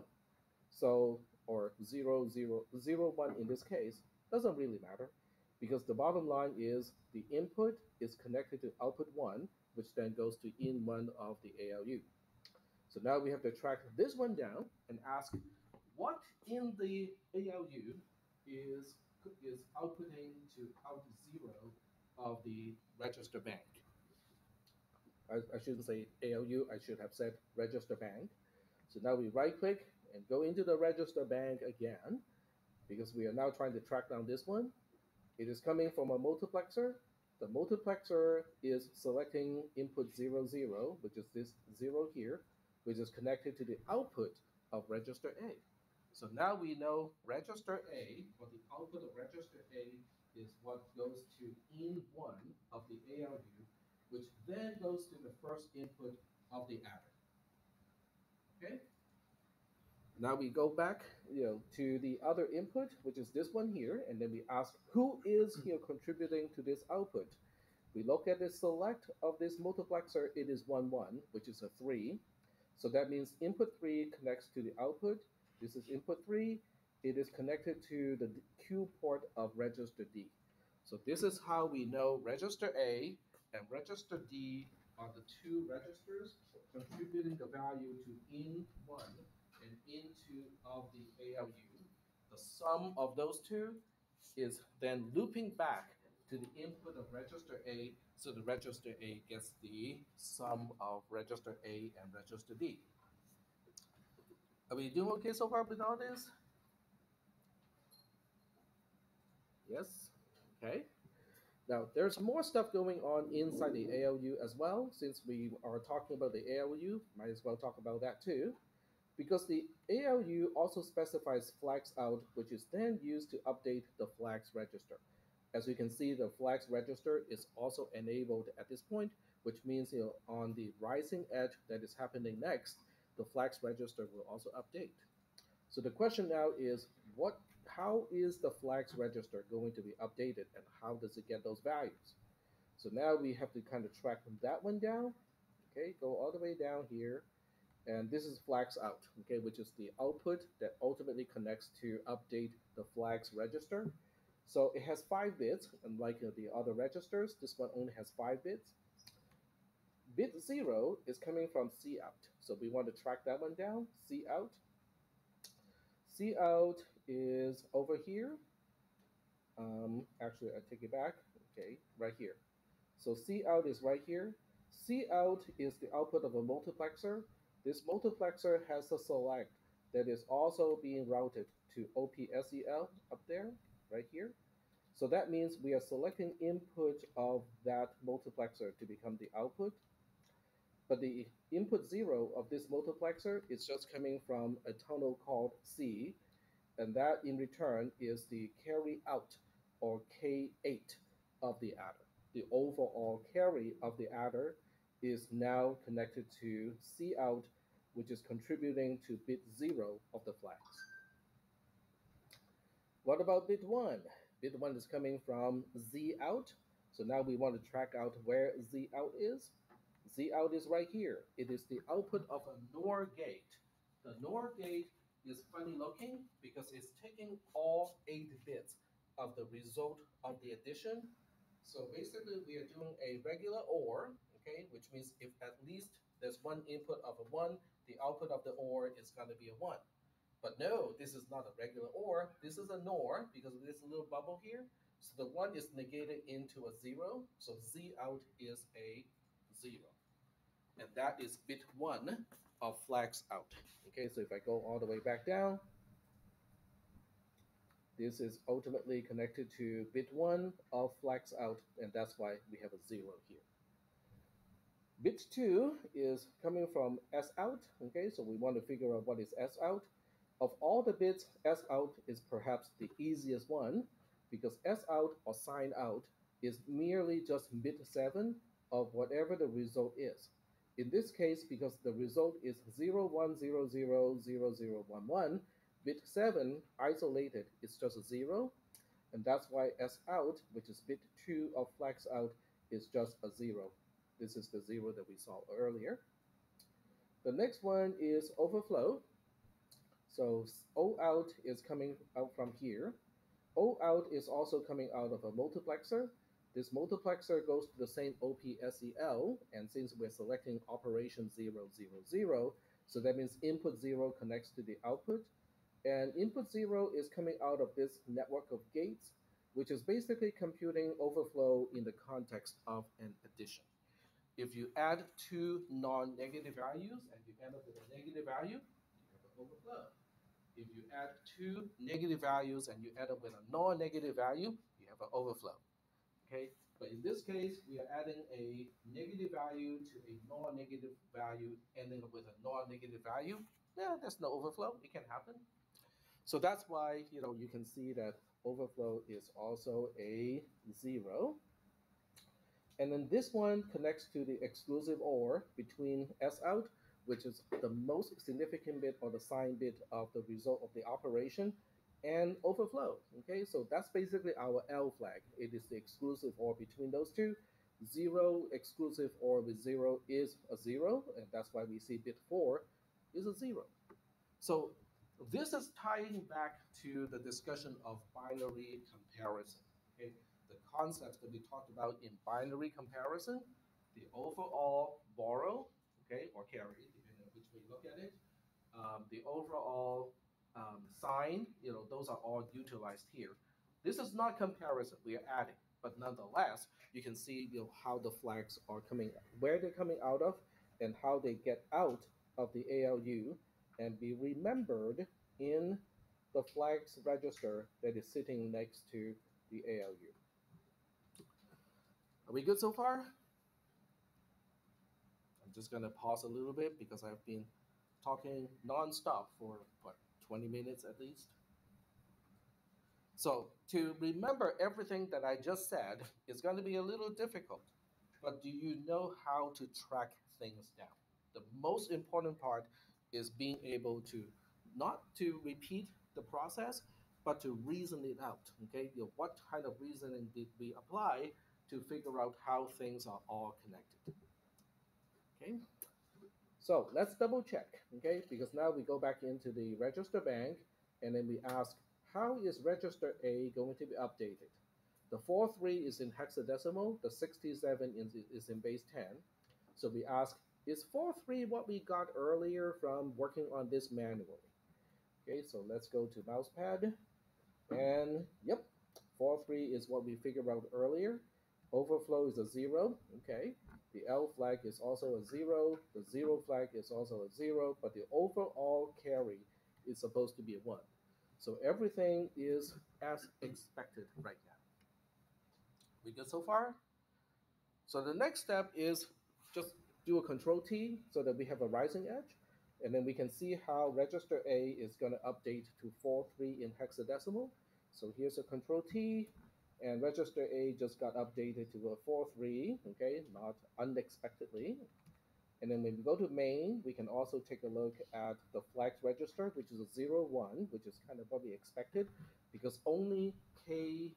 So, or 0, 0, 0, 1 in this case, doesn't really matter because the bottom line is the input is connected to output 1, which then goes to in 1 of the ALU. So now we have to track this one down and ask what in the ALU is, is outputting to out 0 of the register bank. I, I shouldn't say ALU, I should have said register bank. So now we right click and go into the register bank again because we are now trying to track down this one. It is coming from a multiplexer. The multiplexer is selecting input 00, which is this 0 here, which is connected to the output of register A. So now we know register A, or the output of register A, is what goes to in 1 of the ALU, which then goes to the first input of the adder. Okay? Now we go back, you know, to the other input, which is this one here, and then we ask who is here contributing to this output. We look at the select of this multiplexer, it is 1, 1, which is a 3. So that means input 3 connects to the output. This is input 3. It is connected to the Q port of register D. So this is how we know register A and register D are the two registers contributing the value to in1 and in2 of the ALU. The sum of those two is then looping back to the input of register A, so the register A gets the sum of register A and register D. Are we doing okay so far with all this? Yes? Okay. Now, there's more stuff going on inside the ALU as well. Since we are talking about the ALU, might as well talk about that too. Because the ALU also specifies flags out, which is then used to update the flags register. As you can see, the flags register is also enabled at this point, which means you know, on the rising edge that is happening next, the flags register will also update. So the question now is, what how is the flags register going to be updated and how does it get those values? So now we have to kind of track that one down. Okay, go all the way down here. And this is flags out, okay, which is the output that ultimately connects to update the flags register. So it has five bits, unlike the other registers, this one only has five bits. Bit zero is coming from C out. So we want to track that one down, C out. C out is over here. Um, actually, I take it back. Okay, right here. So C out is right here. C out is the output of a multiplexer. This multiplexer has a select that is also being routed to OPSEL up there, right here. So that means we are selecting input of that multiplexer to become the output. But the input zero of this multiplexer is just coming from a tunnel called C, and that in return is the carry out or K8 of the adder. The overall carry of the adder is now connected to C out, which is contributing to bit zero of the flags. What about bit one? Bit one is coming from Z out. So now we want to track out where Z out is. Z out is right here. It is the output of a NOR gate. The NOR gate is funny looking because it's taking all eight bits of the result of the addition. So basically we are doing a regular OR, okay, which means if at least there's one input of a one, the output of the OR is going to be a one. But no, this is not a regular OR. This is a NOR because of this little bubble here. So the one is negated into a zero. So Z out is a zero. And that is bit one of flags out. Okay, so if I go all the way back down, this is ultimately connected to bit one of flags out, and that's why we have a zero here. Bit two is coming from S out. Okay, so we want to figure out what is S out. Of all the bits, S out is perhaps the easiest one because S out or sign out is merely just bit 7 of whatever the result is. In this case, because the result is 01000011, bit 7 isolated is just a 0, and that's why S out, which is bit 2 of flags out, is just a 0. This is the 0 that we saw earlier. The next one is overflow. So O out is coming out from here. O out is also coming out of a multiplexer. This multiplexer goes to the same OPSEL, and since we're selecting operation 0, 0, 0, so that means input 0 connects to the output. And input 0 is coming out of this network of gates, which is basically computing overflow in the context of an addition. If you add two non-negative values and you end up with a negative value, you have an overflow. If you add two negative values and you end up with a non-negative value, you have an overflow. Okay, but in this case, we are adding a negative value to a non-negative value, ending up with a non-negative value. Yeah, there's no overflow. It can happen. So that's why you know you can see that overflow is also a zero. And then this one connects to the exclusive OR between S out, which is the most significant bit or the sign bit of the result of the operation, and overflow. Okay, so that's basically our L flag. It is the exclusive OR between those two. Zero exclusive OR with zero is a zero, and that's why we see bit four is a zero. So this is tying back to the discussion of binary comparison. Okay, the concepts that we talked about in binary comparison, the overall borrow, okay, or carry, depending on which way you look at it, um, the overall um, sign, you know, those are all utilized here. This is not comparison, we are adding, but nonetheless, you can see you know, how the flags are coming, where they're coming out of, and how they get out of the ALU, and be remembered in the flags register that is sitting next to the ALU. Are we good so far? I'm just gonna pause a little bit because I've been talking nonstop for what 20 minutes at least. So to remember everything that I just said is going to be a little difficult. But do you know how to track things down? The most important part is being able to not to repeat the process, but to reason it out. Okay, you know, what kind of reasoning did we apply to figure out how things are all connected? Okay, so let's double check. Okay, because now we go back into the register bank and then we ask, how is register A going to be updated? The 43 is in hexadecimal, the 67 is, is in base 10. So we ask, is 43 what we got earlier from working on this manually? Okay, so let's go to mousepad. And yep, 43 is what we figured out earlier. Overflow is a zero, okay. The L flag is also a zero. The zero flag is also a zero, but the overall carry is supposed to be a one. So everything is as expected right now. We good so far? So the next step is just do a control T so that we have a rising edge. And then we can see how register A is going to update to 4-3 in hexadecimal. So here's a control T, and register A just got updated to a 4-3, okay, not unexpectedly. And then when we go to main, we can also take a look at the flags register, which is a 0, 1, which is kind of what we expected, because only K,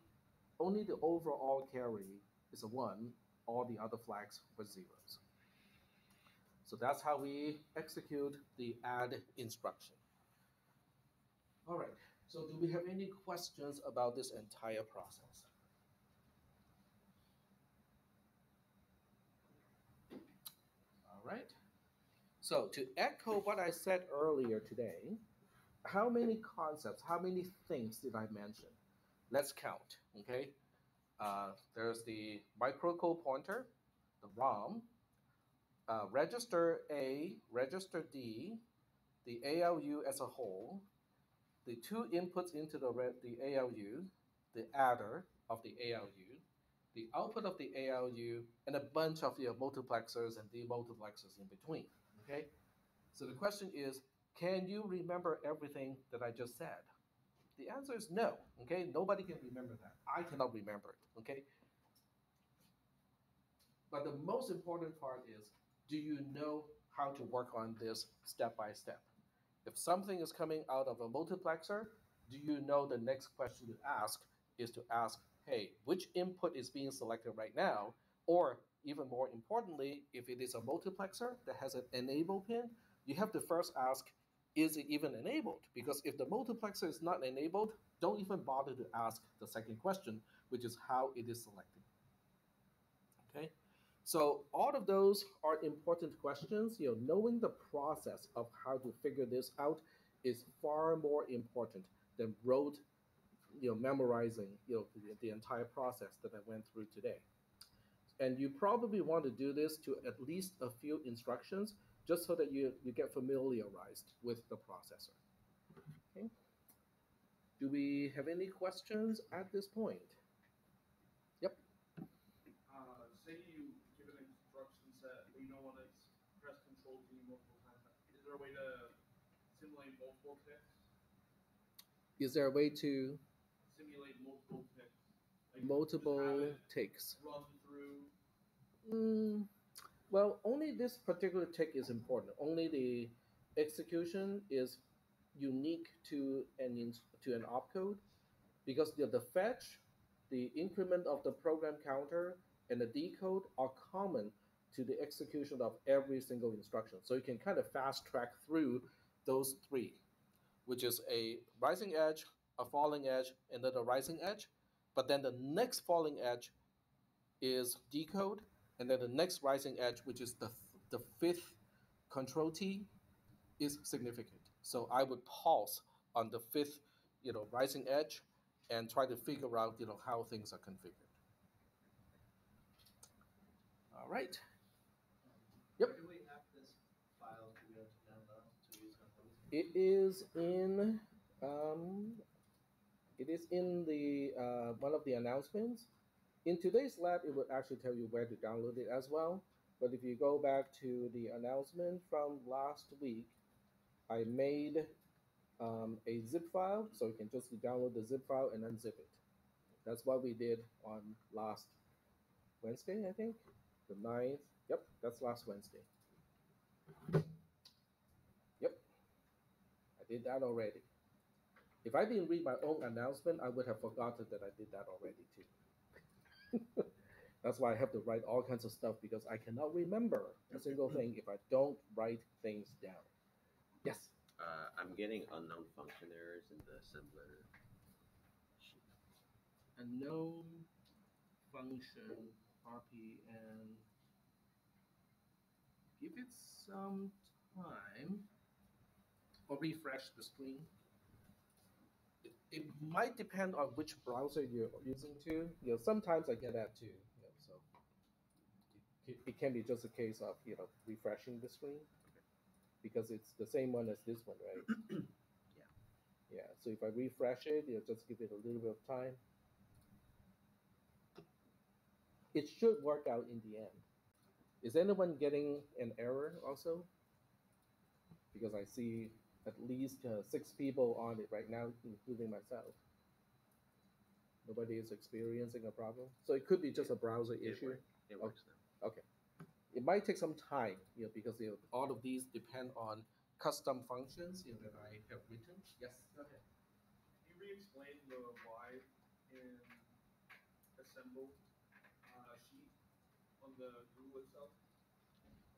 only the overall carry is a 1, all the other flags were zeros. So that's how we execute the add instruction. All right, so do we have any questions about this entire process? All right. So to echo what I said earlier today, how many concepts, how many things did I mention? Let's count, okay? Uh, there's the microcode pointer, the ROM, uh, register A, register D, the ALU as a whole, the two inputs into the, the ALU, the adder of the ALU, the output of the ALU, and a bunch of your multiplexers and demultiplexers in between. Okay? So the question is, can you remember everything that I just said? The answer is no. Okay? Nobody can remember that. I cannot remember it. Okay? But the most important part is, do you know how to work on this step by step? If something is coming out of a multiplexer, do you know the next question to ask is to ask, hey, which input is being selected right now? Or even more importantly, if it is a multiplexer that has an enable pin, you have to first ask, is it even enabled? Because if the multiplexer is not enabled, don't even bother to ask the second question, which is how it is selected. Okay, so all of those are important questions. You know, knowing the process of how to figure this out is far more important than rote you know, memorizing, you know, the, the entire process that I went through today. And you probably want to do this to at least a few instructions, just so that you, you get familiarized with the processor. Okay. Do we have any questions at this point? Yep. Uh, say you give an instruction set, you don't want to press Control T multiple times. Is there a way to simulate multiple ticks? Is there a way to Simulate multiple ticks. Like multiple just have it takes? Run. Mm, well, only this particular tick is important. Only the execution is unique to an to an opcode, because the, the fetch, the increment of the program counter, and the decode are common to the execution of every single instruction. So you can kind of fast track through those three, which is a rising edge, a falling edge, and then a rising edge. But then the next falling edge is decode, and then the next rising edge, which is the, the fifth control T, is significant. So I would pause on the fifth, you know, rising edge, and try to figure out, you know, how things are configured. All right. Yep. Do we have this file to be able to download to use It is in um, it is in the uh, one of the announcements. In today's lab, it would actually tell you where to download it as well. But if you go back to the announcement from last week, I made um, a zip file, so you can just download the zip file and unzip it. That's what we did on last Wednesday, I think, the 9th. Yep, that's last Wednesday. Yep, I did that already. If I didn't read my own announcement, I would have forgotten that I did that already too. That's why I have to write all kinds of stuff because I cannot remember a single thing if I don't write things down. Yes. Uh, I'm getting unknown function errors in the assembler. Unknown A known function RPN. Give it some time or refresh the screen. It, might depend on which browser you're using to. You know, sometimes I get that too. You know, so it, it can be just a case of you know refreshing the screen because it's the same one as this one, right? Yeah, Yeah. so if I refresh it, it'll just give it a little bit of time. It should work out in the end. Is anyone getting an error also? Because I see at least uh, six people on it right now, including myself. Nobody is experiencing a problem. So it could be just a browser It issue. work- It works now. Okay. It might take some time, you know, because you know, all of these depend on custom functions you know, that I have written. Yes, go ahead. Can you re-explain the why in assemble uh, sheet on the Google itself?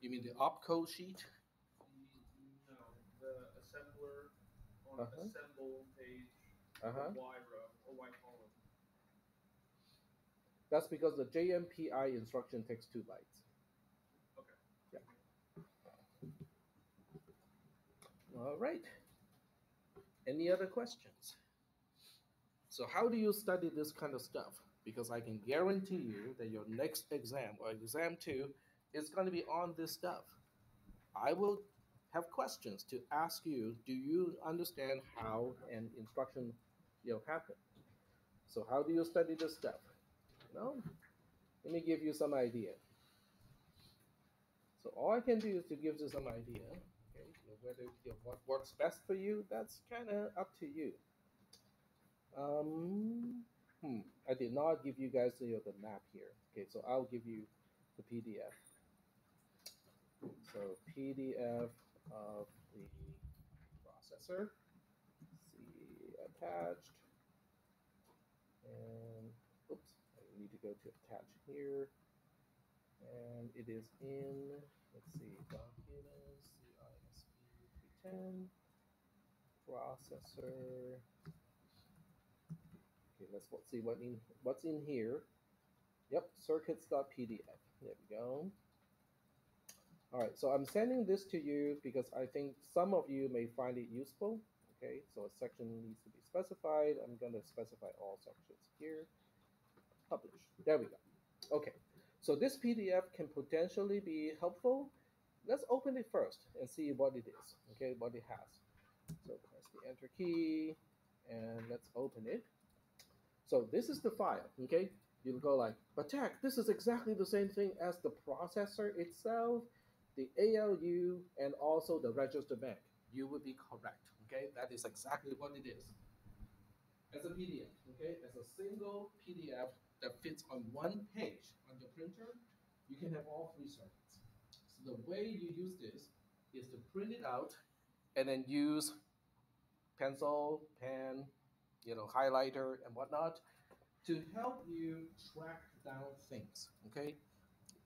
You mean the opcode sheet? Assembler on Uh-huh. assemble page, Uh huh. Y row or Y column. That's because the JMPI instruction takes two bytes. Okay. Yeah. All right. Any other questions? So, how do you study this kind of stuff? Because I can guarantee you that your next exam or exam two is going to be on this stuff. I will have questions to ask you. Do you understand how an instruction, you know, happen? So, how do you study this stuff? No. Let me give you some idea. So all I can do is to give you some idea. Okay, whether you know, what works best for you, that's kind of up to you. Um, hmm, I did not give you guys you know, the map here. Okay, so I'll give you the PDF. So PDF of the processor. See attached. And oops, I need to go to attach here. And it is in, let's see, documents, CISP 310, processor. Okay, let's see what in what's in here. Yep, circuits.pdf. There we go. All right, so I'm sending this to you because I think some of you may find it useful. Okay, so a section needs to be specified. I'm going to specify all sections here. Publish. There we go. Okay, so this PDF can potentially be helpful. Let's open it first and see what it is. Okay, what it has. So press the enter key and let's open it. So this is the file. Okay, you'll go like, but Tak, this is exactly the same thing as the processor itself, the ALU, and also the register bank. You would be correct. Okay, that is exactly what it is. As a PDF, okay, as a single PDF that fits on one page on your printer, you can have all three circuits. So the way you use this is to print it out and then use pencil, pen, you know, highlighter and whatnot to help you track down things. Okay,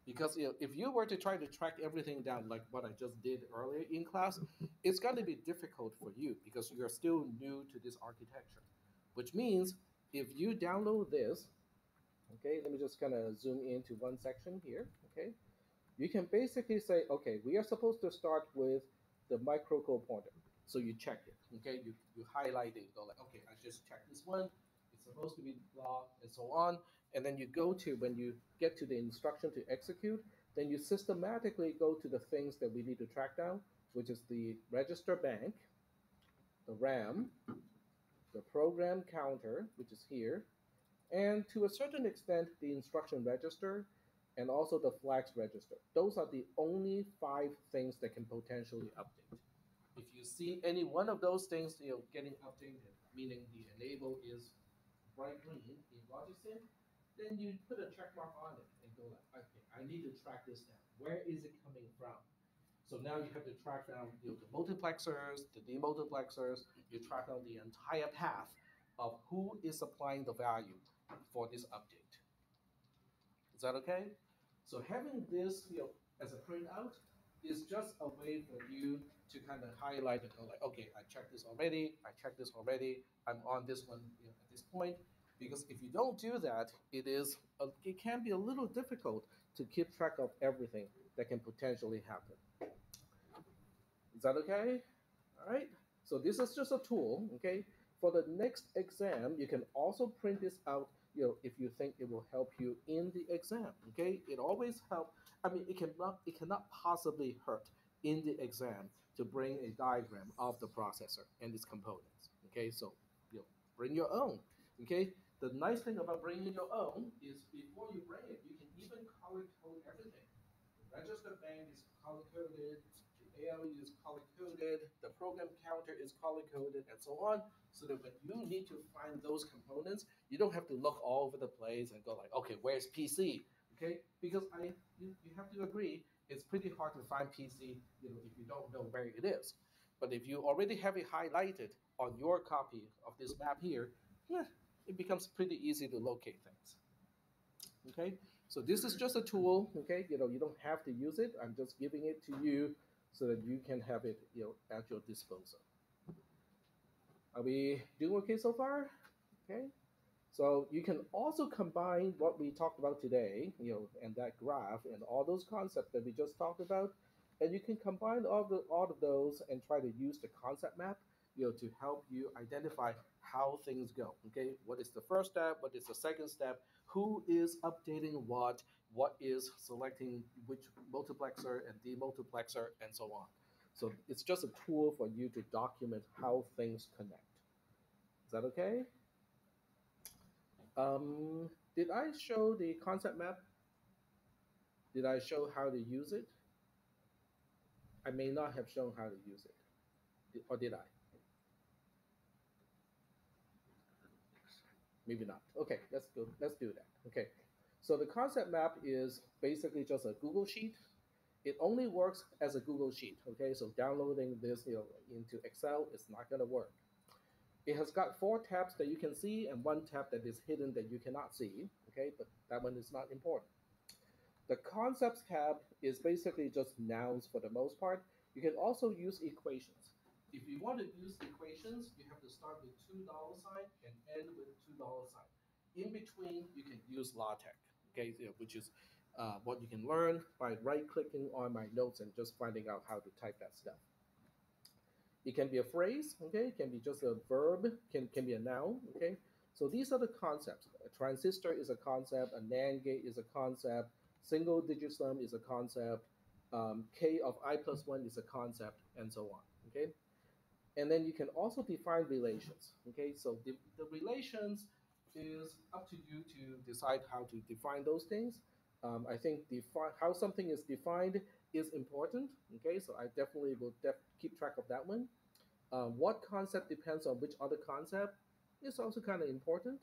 because you know, if you were to try to track everything down like what I just did earlier in class, it's going to be difficult for you because you're still new to this architecture. Which means if you download this, okay, let me just kind of zoom into one section here. Okay, you can basically say, okay, we are supposed to start with the microcode pointer. So you check it, okay? You, you highlight it, go like, okay, I just checked this one. It's supposed to be blah, and so on. And then you go to, when you get to the instruction to execute, then you systematically go to the things that we need to track down, which is the register bank, the RAM, the program counter, which is here, and to a certain extent, the instruction register, and also the flags register. Those are the only five things that can potentially update. If you see any one of those things you know, getting updated, meaning the enable is bright green in Logisim, then you put a check mark on it and go like, okay, I need to track this down. Where is it coming from? So now you have to track down you know, the multiplexers, the demultiplexers, you track down the entire path of who is supplying the value for this update. Is that okay? So having this you know, as a printout is just a way for you to kind of highlight and go like, okay, I checked this already, I checked this already, I'm on this one you know, at this point. Because if you don't do that, it is a, it can be a little difficult to keep track of everything that can potentially happen. Is that okay? All right. So this is just a tool. Okay. For the next exam, you can also print this out. You know, if you think it will help you in the exam. Okay. It always help. I mean, it cannot it cannot possibly hurt in the exam to bring a diagram of the processor and its components. Okay. So you know, bring your own. Okay. The nice thing about bringing your own is before you bring it, you can even color code everything The register bank is color coded, the ALU is color coded, the program counter is color coded, and so on. So that when you need to find those components, you don't have to look all over the place and go like, okay, where's PC? Okay, because I you, you have to agree, it's pretty hard to find PC, you know, if you don't know where it is. But if you already have it highlighted on your copy of this map here, it becomes pretty easy to locate things. Okay, so this is just a tool. Okay, you know, you don't have to use it. I'm just giving it to you so that you can have it, you know, at your disposal. Are we doing okay so far? Okay. So you can also combine what we talked about today, you know, and that graph and all those concepts that we just talked about, and you can combine all the all of those and try to use the concept map, you know, to help you identify how things go. Okay, what is the first step? What is the second step? Who is updating what? What is selecting which multiplexer and demultiplexer and so on. So it's just a tool for you to document how things connect. Is that okay? Um, did I show the concept map? Did I show how to use it? I may not have shown how to use it. Or did I? Maybe not. Okay, let's go. Let's do that. Okay. So the concept map is basically just a Google sheet. It only works as a Google sheet. Okay, so downloading this you know, into Excel is not going to work. It has got four tabs that you can see and one tab that is hidden that you cannot see. Okay, but that one is not important. The concepts tab is basically just nouns for the most part. You can also use equations. If you want to use equations, you have to start with two dollar sign and end with two dollar sign. In between, you can use LaTeX, okay, which is uh, what you can learn by right-clicking on my notes and just finding out how to type that stuff. It can be a phrase, okay? It can be just a verb, can, can be a noun, okay? So these are the concepts. A transistor is a concept, a NAND gate is a concept, single digit sum is a concept, um, k of i plus 1 is a concept, and so on, okay? And then you can also define relations, okay? So the, the relations is up to you to decide how to define those things. Um, I think define how something is defined is important. Okay, so I definitely will def- keep track of that one. Um, what concept depends on which other concept is also kind of important.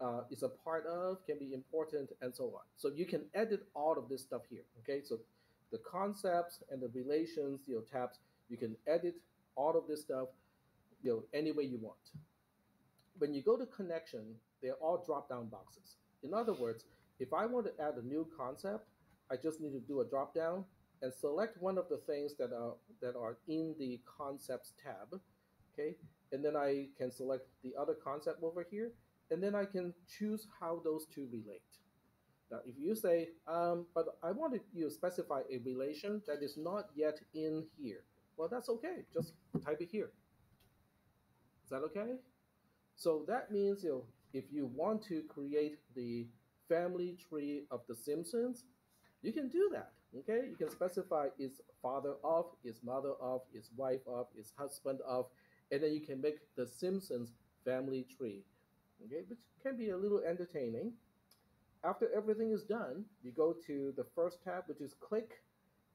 Uh, is a part of can be important and so on. So you can edit all of this stuff here. Okay, so the concepts and the relations, you know, tabs, you can edit all of this stuff, you know, any way you want. When you go to connection, they're all drop down boxes. In other words, if I want to add a new concept, I just need to do a drop down and select one of the things that are that are in the concepts tab. Okay, and then I can select the other concept over here, and then I can choose how those two relate. Now, if you say, um, but I want to you know, specify a relation that is not yet in here, well, that's okay. Just type it here. Is that okay? So that means you know, if you want to create the family tree of the Simpsons, you can do that. Okay, you can specify is father of, is mother of, is wife of, is husband of, and then you can make the Simpsons family tree. Okay, which can be a little entertaining. After everything is done, you go to the first tab, which is click,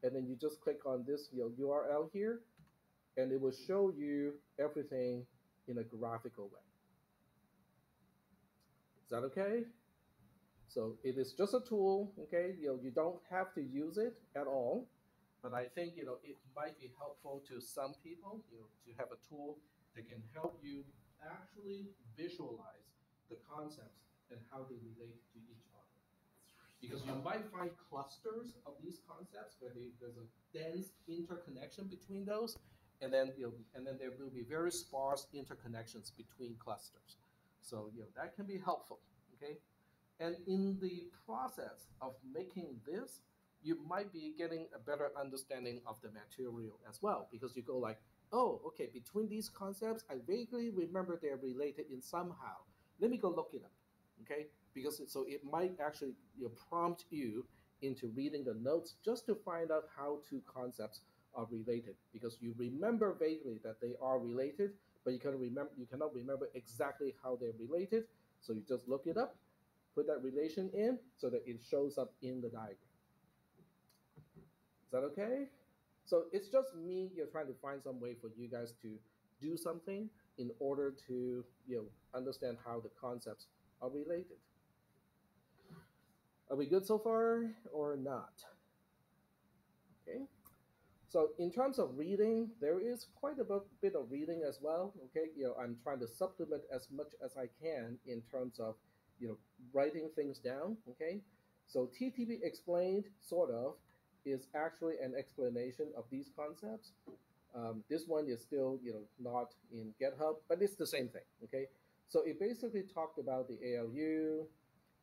and then you just click on this you know, URL here, and it will show you everything in a graphical way. Is that okay? So it is just a tool, okay? You know, you don't have to use it at all, but I think you know it might be helpful to some people, you know, to have a tool that can help you actually visualize the concepts and how they relate to each other. Because you might find clusters of these concepts where they, there's a dense interconnection between those, and then you know, and then there will be very sparse interconnections between clusters. So you know that can be helpful. Okay. And in the process of making this, you might be getting a better understanding of the material as well, because you go like, oh, okay, between these concepts, I vaguely remember they're related in somehow. Let me go look it up, okay? Because it, so it might actually you know, prompt you into reading the notes just to find out how two concepts are related, because you remember vaguely that they are related, but you cannot remember you cannot remember exactly how they're related. So you just look it up put that relation in so that it shows up in the diagram. Is that okay? So it's just me, you're trying to find some way for you guys to do something in order to you know understand how the concepts are related. Are we good so far or not? Okay. So in terms of reading, there is quite a bit- of reading as well. Okay, you know, I'm trying to supplement as much as I can in terms of you know writing things down. Okay, so TTP explained sort of is actually an explanation of these concepts. Um, this one is still you know not in GitHub, but it's the same thing. Okay, so it basically talked about the ALU.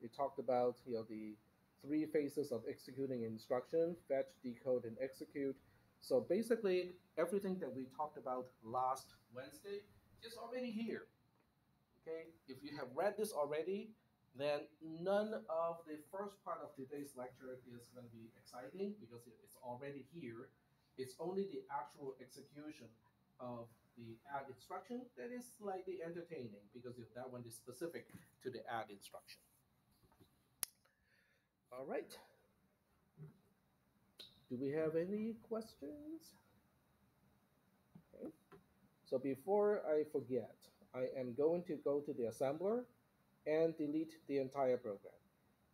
It talked about you know the three phases of executing instruction: fetch, decode, and execute. So basically, everything that we talked about last Wednesday is already here. Okay, if you have read this already, then none of the first part of today's lecture is going to be exciting because it's already here. It's only the actual execution of the add instruction that is slightly entertaining because that one is specific to the add instruction. All right. Do we have any questions? Okay. So before I forget, I am going to go to the assembler and delete the entire program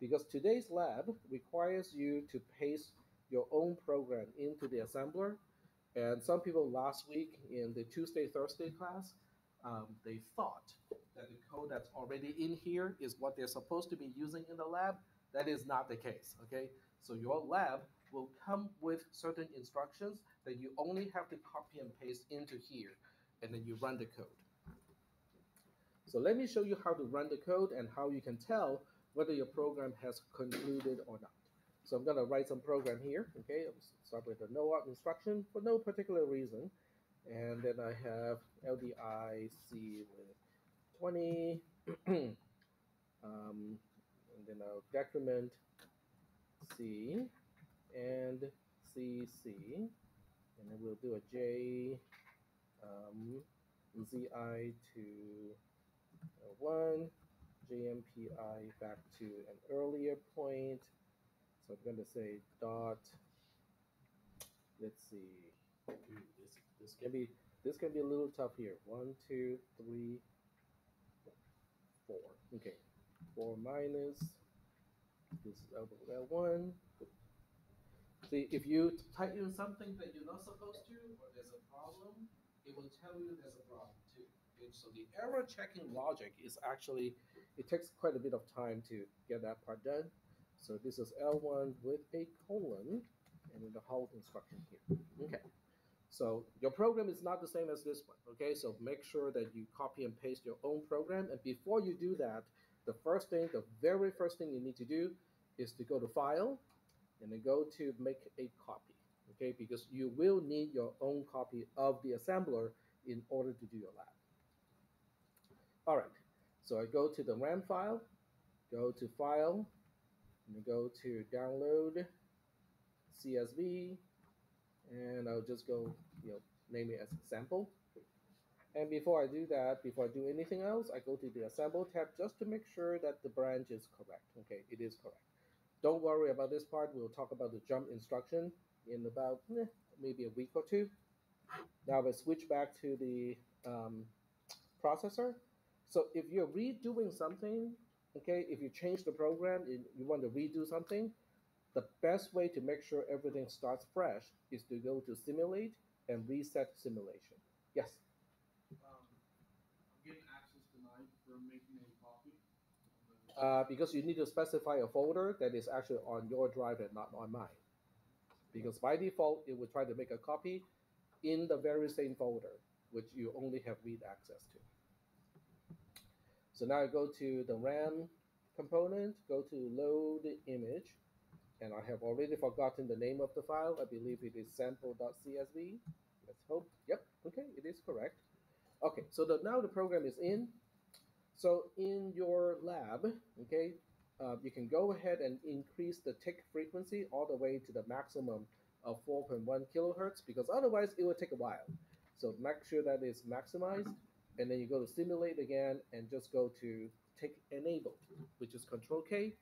because today's lab requires you to paste your own program into the assembler. And some people last week in the Tuesday, Thursday class, um, they thought that the code that's already in here is what they're supposed to be using in the lab. That is not the case, okay? So your lab will come with certain instructions that you only have to copy and paste into here, and then you run the code. So let me show you how to run the code and how you can tell whether your program has concluded or not. So I'm going to write some program here. Okay, start with the no op instruction for no particular reason. And then I have LDIC with 20. um, and then I'll decrement C and CC. And then we'll do a J um, ZI to uh, 1, JMPI back to an earlier point. So I'm going to say dot. Let's see. Ooh, this this can be this can be a little tough here. One, two, three, four. Okay, four minus. This is L one. See, if you type in something that you're not supposed to, or there's a problem, it will tell you there's a problem too. So the error checking logic is actually it takes quite a bit of time to get that part done. So this is L1 with a colon and then the whole instruction here. Okay. So your program is not the same as this one. Okay. So make sure that you copy and paste your own program. And before you do that, the first thing, the very first thing you need to do is to go to File and then go to Make a Copy. Okay. Because you will need your own copy of the assembler in order to do your lab. All right. So I go to the RAM file, go to File, and go to Download CSV, and I'll just go, you know, name it as sample. And before I do that, before I do anything else, I go to the Assemble tab just to make sure that the branch is correct. Okay, it is correct. Don't worry about this part. We'll talk about the jump instruction in about eh, maybe a week or two. Now we switch back to the um, processor. So if you're redoing something, okay, if you change the program and you want to redo something, the best way to make sure everything starts fresh is to go to simulate and reset simulation. Yes. Um, I'm getting access denied for making a copy. Uh, because you need to specify a folder that is actually on your drive and not on mine. Because by default, it will try to make a copy in the very same folder, which you only have read access to. So now I go to the RAM component, go to load image, and I have already forgotten the name of the file. I believe it is sample.csv. Let's hope. Yep, okay, it is correct. Okay, so the, now the program is in. So in your lab, okay, uh, you can go ahead and increase the tick frequency all the way to the maximum of 4.1 kilohertz because otherwise it will take a while. So make sure that is maximized, and then you go to simulate again and just go to tick enable, which is Control K.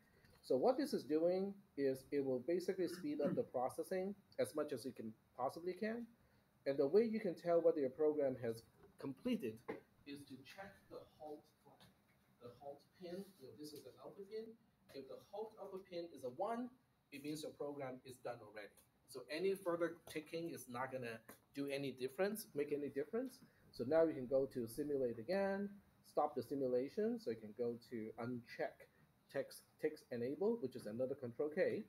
So what this is doing is it will basically speed up the processing as much as it can possibly can. And the way you can tell whether your program has completed is to check the halt. The halt pin, know, this is an output pin. If the halt output pin is a one, it means your program is done already. So any further ticking is not gonna do any difference, make any difference. So now you can go to simulate again, stop the simulation. So you can go to uncheck text text enable, which is another control K.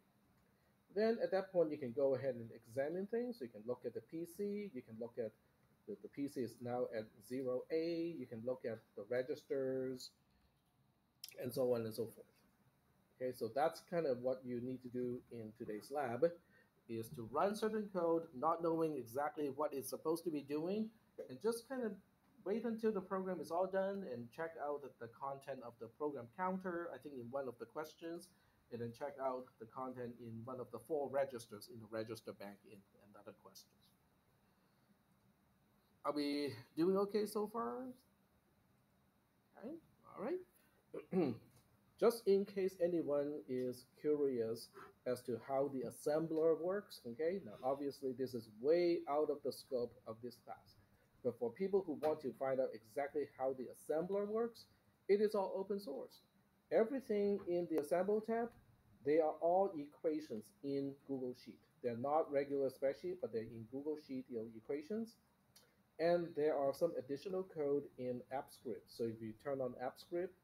Then at that point, you can go ahead and examine things. You can look at the PC, you can look at the, the PC is now at 0A, you can look at the registers, and so on and so forth. Okay, so that's kind of what you need to do in today's lab, is to run certain code, not knowing exactly what it's supposed to be doing, and just kind of wait until the program is all done and check out the, content of the program counter, I think in one of the questions, and then check out the content in one of the four registers in the register bank in another questions. Are we doing okay so far? Okay, all right. Just in case anyone is curious as to how the assembler works, okay, now obviously this is way out of the scope of this class. But for people who want to find out exactly how the assembler works, it is all open source. Everything in the assemble tab, they are all equations in Google Sheet. They're not regular spreadsheet, but they're in Google Sheet equations. And there are some additional code in Apps Script. So if you turn on Apps Script,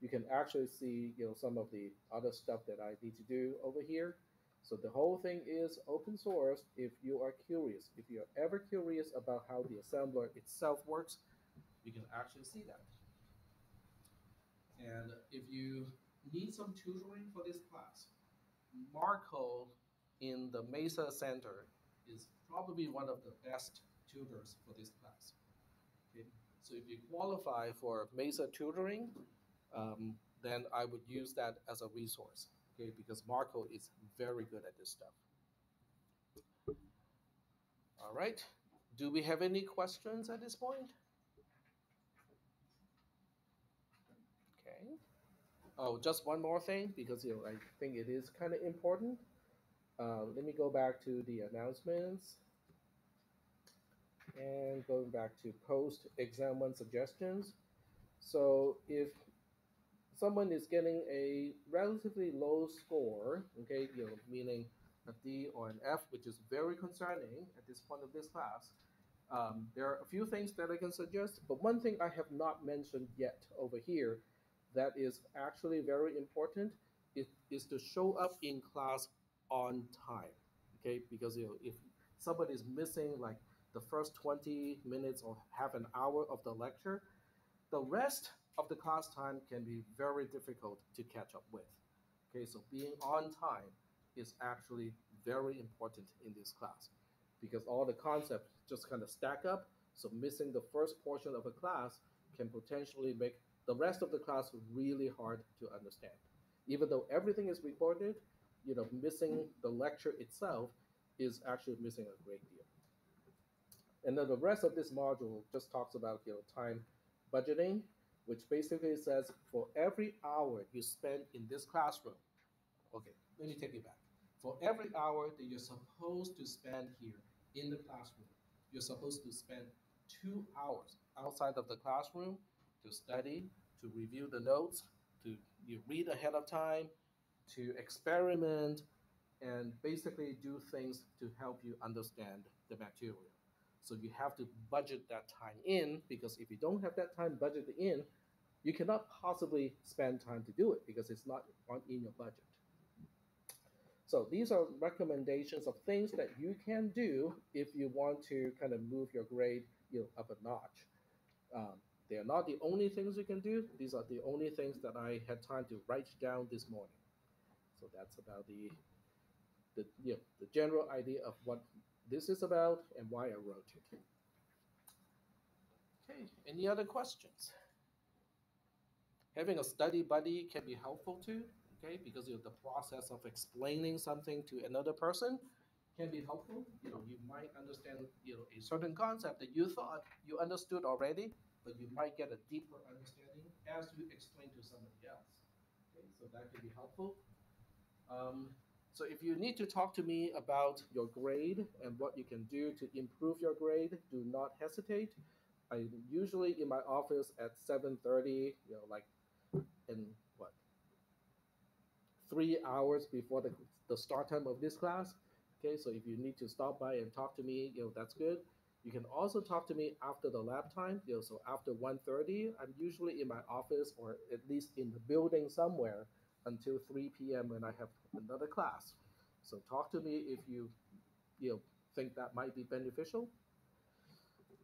you can actually see you know some of the other stuff that I need to do over here. So the whole thing is open source if you are curious. If you're ever curious about how the assembler itself works, you can actually see that. And if you need some tutoring for this class, Marco in the Mesa Center is probably one of the best tutors for this class. Okay? So if you qualify for Mesa tutoring, um, then I would use that as a resource okay, because Marco is very good at this stuff. All right, do we have any questions at this point? Okay. Oh, just one more thing, because you know I think it is kind of important. Uh, let me go back to the announcements and going back to post exam one suggestions. So if someone is getting a relatively low score, okay, you know, meaning a D or an F, which is very concerning at this point of this class, um, there are a few things that I can suggest, but one thing I have not mentioned yet over here that is actually very important is, is to show up in class on time, okay? Because you know, if somebody is missing like the first 20 minutes or half an hour of the lecture, the rest of the class time can be very difficult to catch up with. Okay, so being on time is actually very important in this class because all the concepts just kind of stack up. So missing the first portion of a class can potentially make the rest of the class really hard to understand. Even though everything is recorded, you know, missing the lecture itself is actually missing a great deal. And then the rest of this module just talks about you know time budgeting which basically says for every hour you spend in this classroom, okay, let me take you back. For every hour that you're supposed to spend here in the classroom, you're supposed to spend two hours outside of the classroom to study, to review the notes, to you read ahead of time, to experiment, and basically do things to help you understand the material. So you have to budget that time in because if you don't have that time budgeted in, you cannot possibly spend time to do it because it's not in your budget. So these are recommendations of things that you can do if you want to kind of move your grade you know, up a notch. Um, they are not the only things you can do. These are the only things that I had time to write down this morning. So that's about the the you know, the general idea of what this is about and why I wrote it. Okay, any other questions? Having a study buddy can be helpful too, okay, because you know, the process of explaining something to another person can be helpful. You know, you might understand you know a certain concept that you thought you understood already, but you might get a deeper understanding as you explain to somebody else. Okay, so that can be helpful. Um, so if you need to talk to me about your grade and what you can do to improve your grade, do not hesitate. I'm usually in my office at 7:30, you know, like in what three hours before the, the start time of this class. Okay, so if you need to stop by and talk to me, you know, that's good. You can also talk to me after the lab time. You know, so after 1.30, I'm usually in my office or at least in the building somewhere until 3 p.m. when I have another class. So talk to me if you you know think that might be beneficial.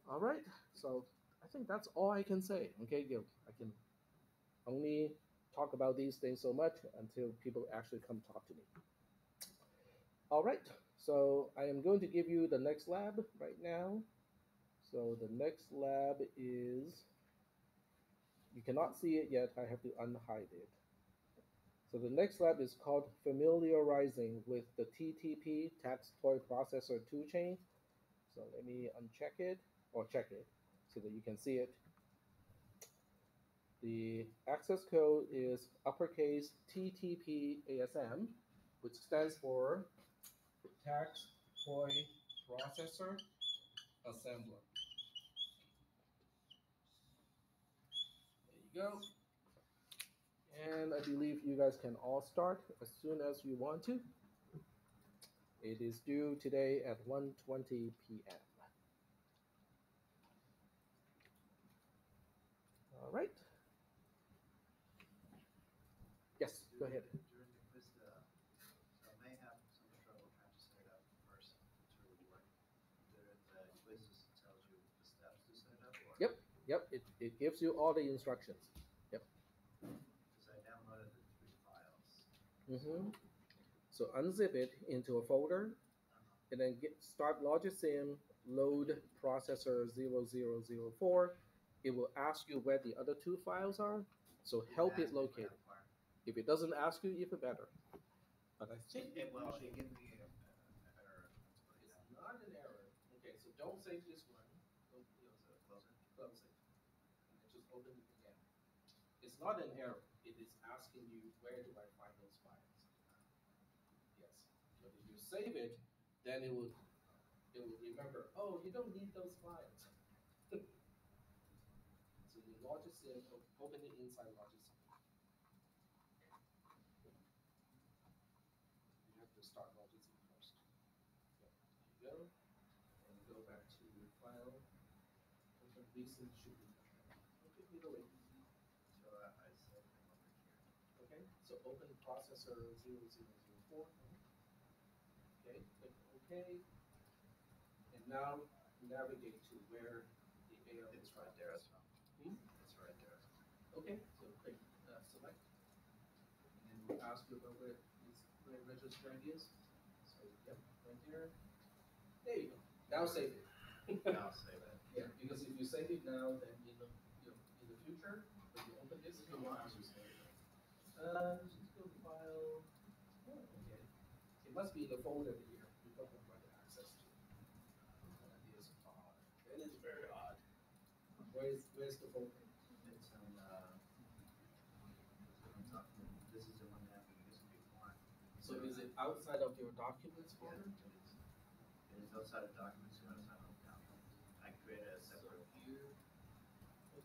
All right. So I think that's all I can say. Okay, you know, I can only talk about these things so much until people actually come talk to me. All right. So I am going to give you the next lab right now. So the next lab is, you cannot see it yet, I have to unhide it. So the next lab is called familiarizing with the TTP text toy processor toolchain. So let me uncheck it or check it so that you can see it. The access code is uppercase TTP ASM, which stands for Text Toy Processor Assembler. There you go. And I believe you guys can all start as soon as you want to. It is due today at 1.20 p.m. All right. Yes, go ahead. During the quiz, so I may have some trouble trying to set it up first to really work. During the quiz, just tells you the steps to set it up or? Yep. Yep, it, it gives you all the instructions. Because I downloaded the three files. Hmm So unzip it into a folder and then get, start Logisim load processor 0004. It will ask you where the other two files are. So help it locate it. If it doesn't ask you, even better. But I think It, well, usually- it gives me a, a error. Let's put it It's not an error. Okay, so don't save this one. Don't, you know, so Close it. close it. And then just open it again. It's not an error. It is asking you where do I find those files. Yes. But if you save it, then it will it will remember, oh, you don't need those files. so you Logisim, o- open it inside Logisim. You have to start Logisim first. Yep, There you go. And go back to your file. Recent should be. Okay, either way. So uh, I, I here. Okay, so open processor 0004. Okay. And now navigate to where the AL It's right there as well. Hmm? It's right there. Okay, so click uh, select. And then we'll ask you about where this where registrar is. So yep, right there. There you go. Now save it. Now save it. Yeah, because if you save it now, then in the you know, in the future, when you open this, you to save it. Uh, just go to file. Oh, okay. It must be in the folder that you you don't have right access to. That is odd. That is very odd. Where's where's the folder? It's on, uh, this is the one that we used before. So is it outside of your documents Yeah, folder? it is. It is outside of documents, and outside of documents. I created a separate. Here.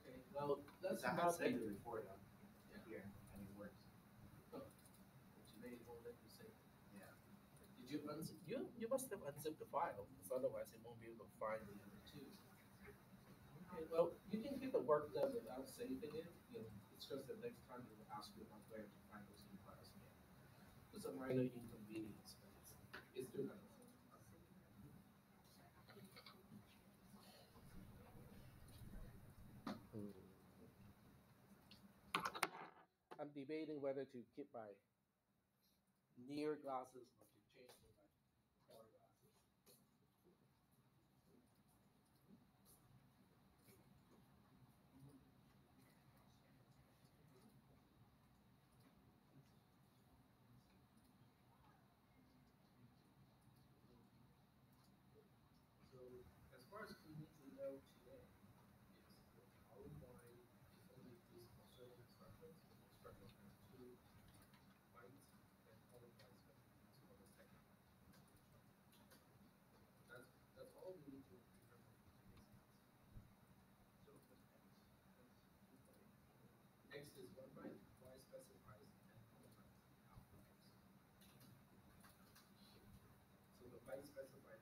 Okay. Well, that's I not have saved big. it before Yeah. here, and it works. But today it won't let you save. Yeah. Did you unzip? You you must have unzipped the file, because otherwise it won't be able to find the two. Well, you can get the work done without saving it. You know, it's just that next time you ask you about where to find those new files again. It's a minor inconvenience, but it's it's. I'm debating whether to keep my near glasses or to change to my far glasses. So as far as we need to know today is the column line is only these certain instructions, instructions have two bytes and column wise device specified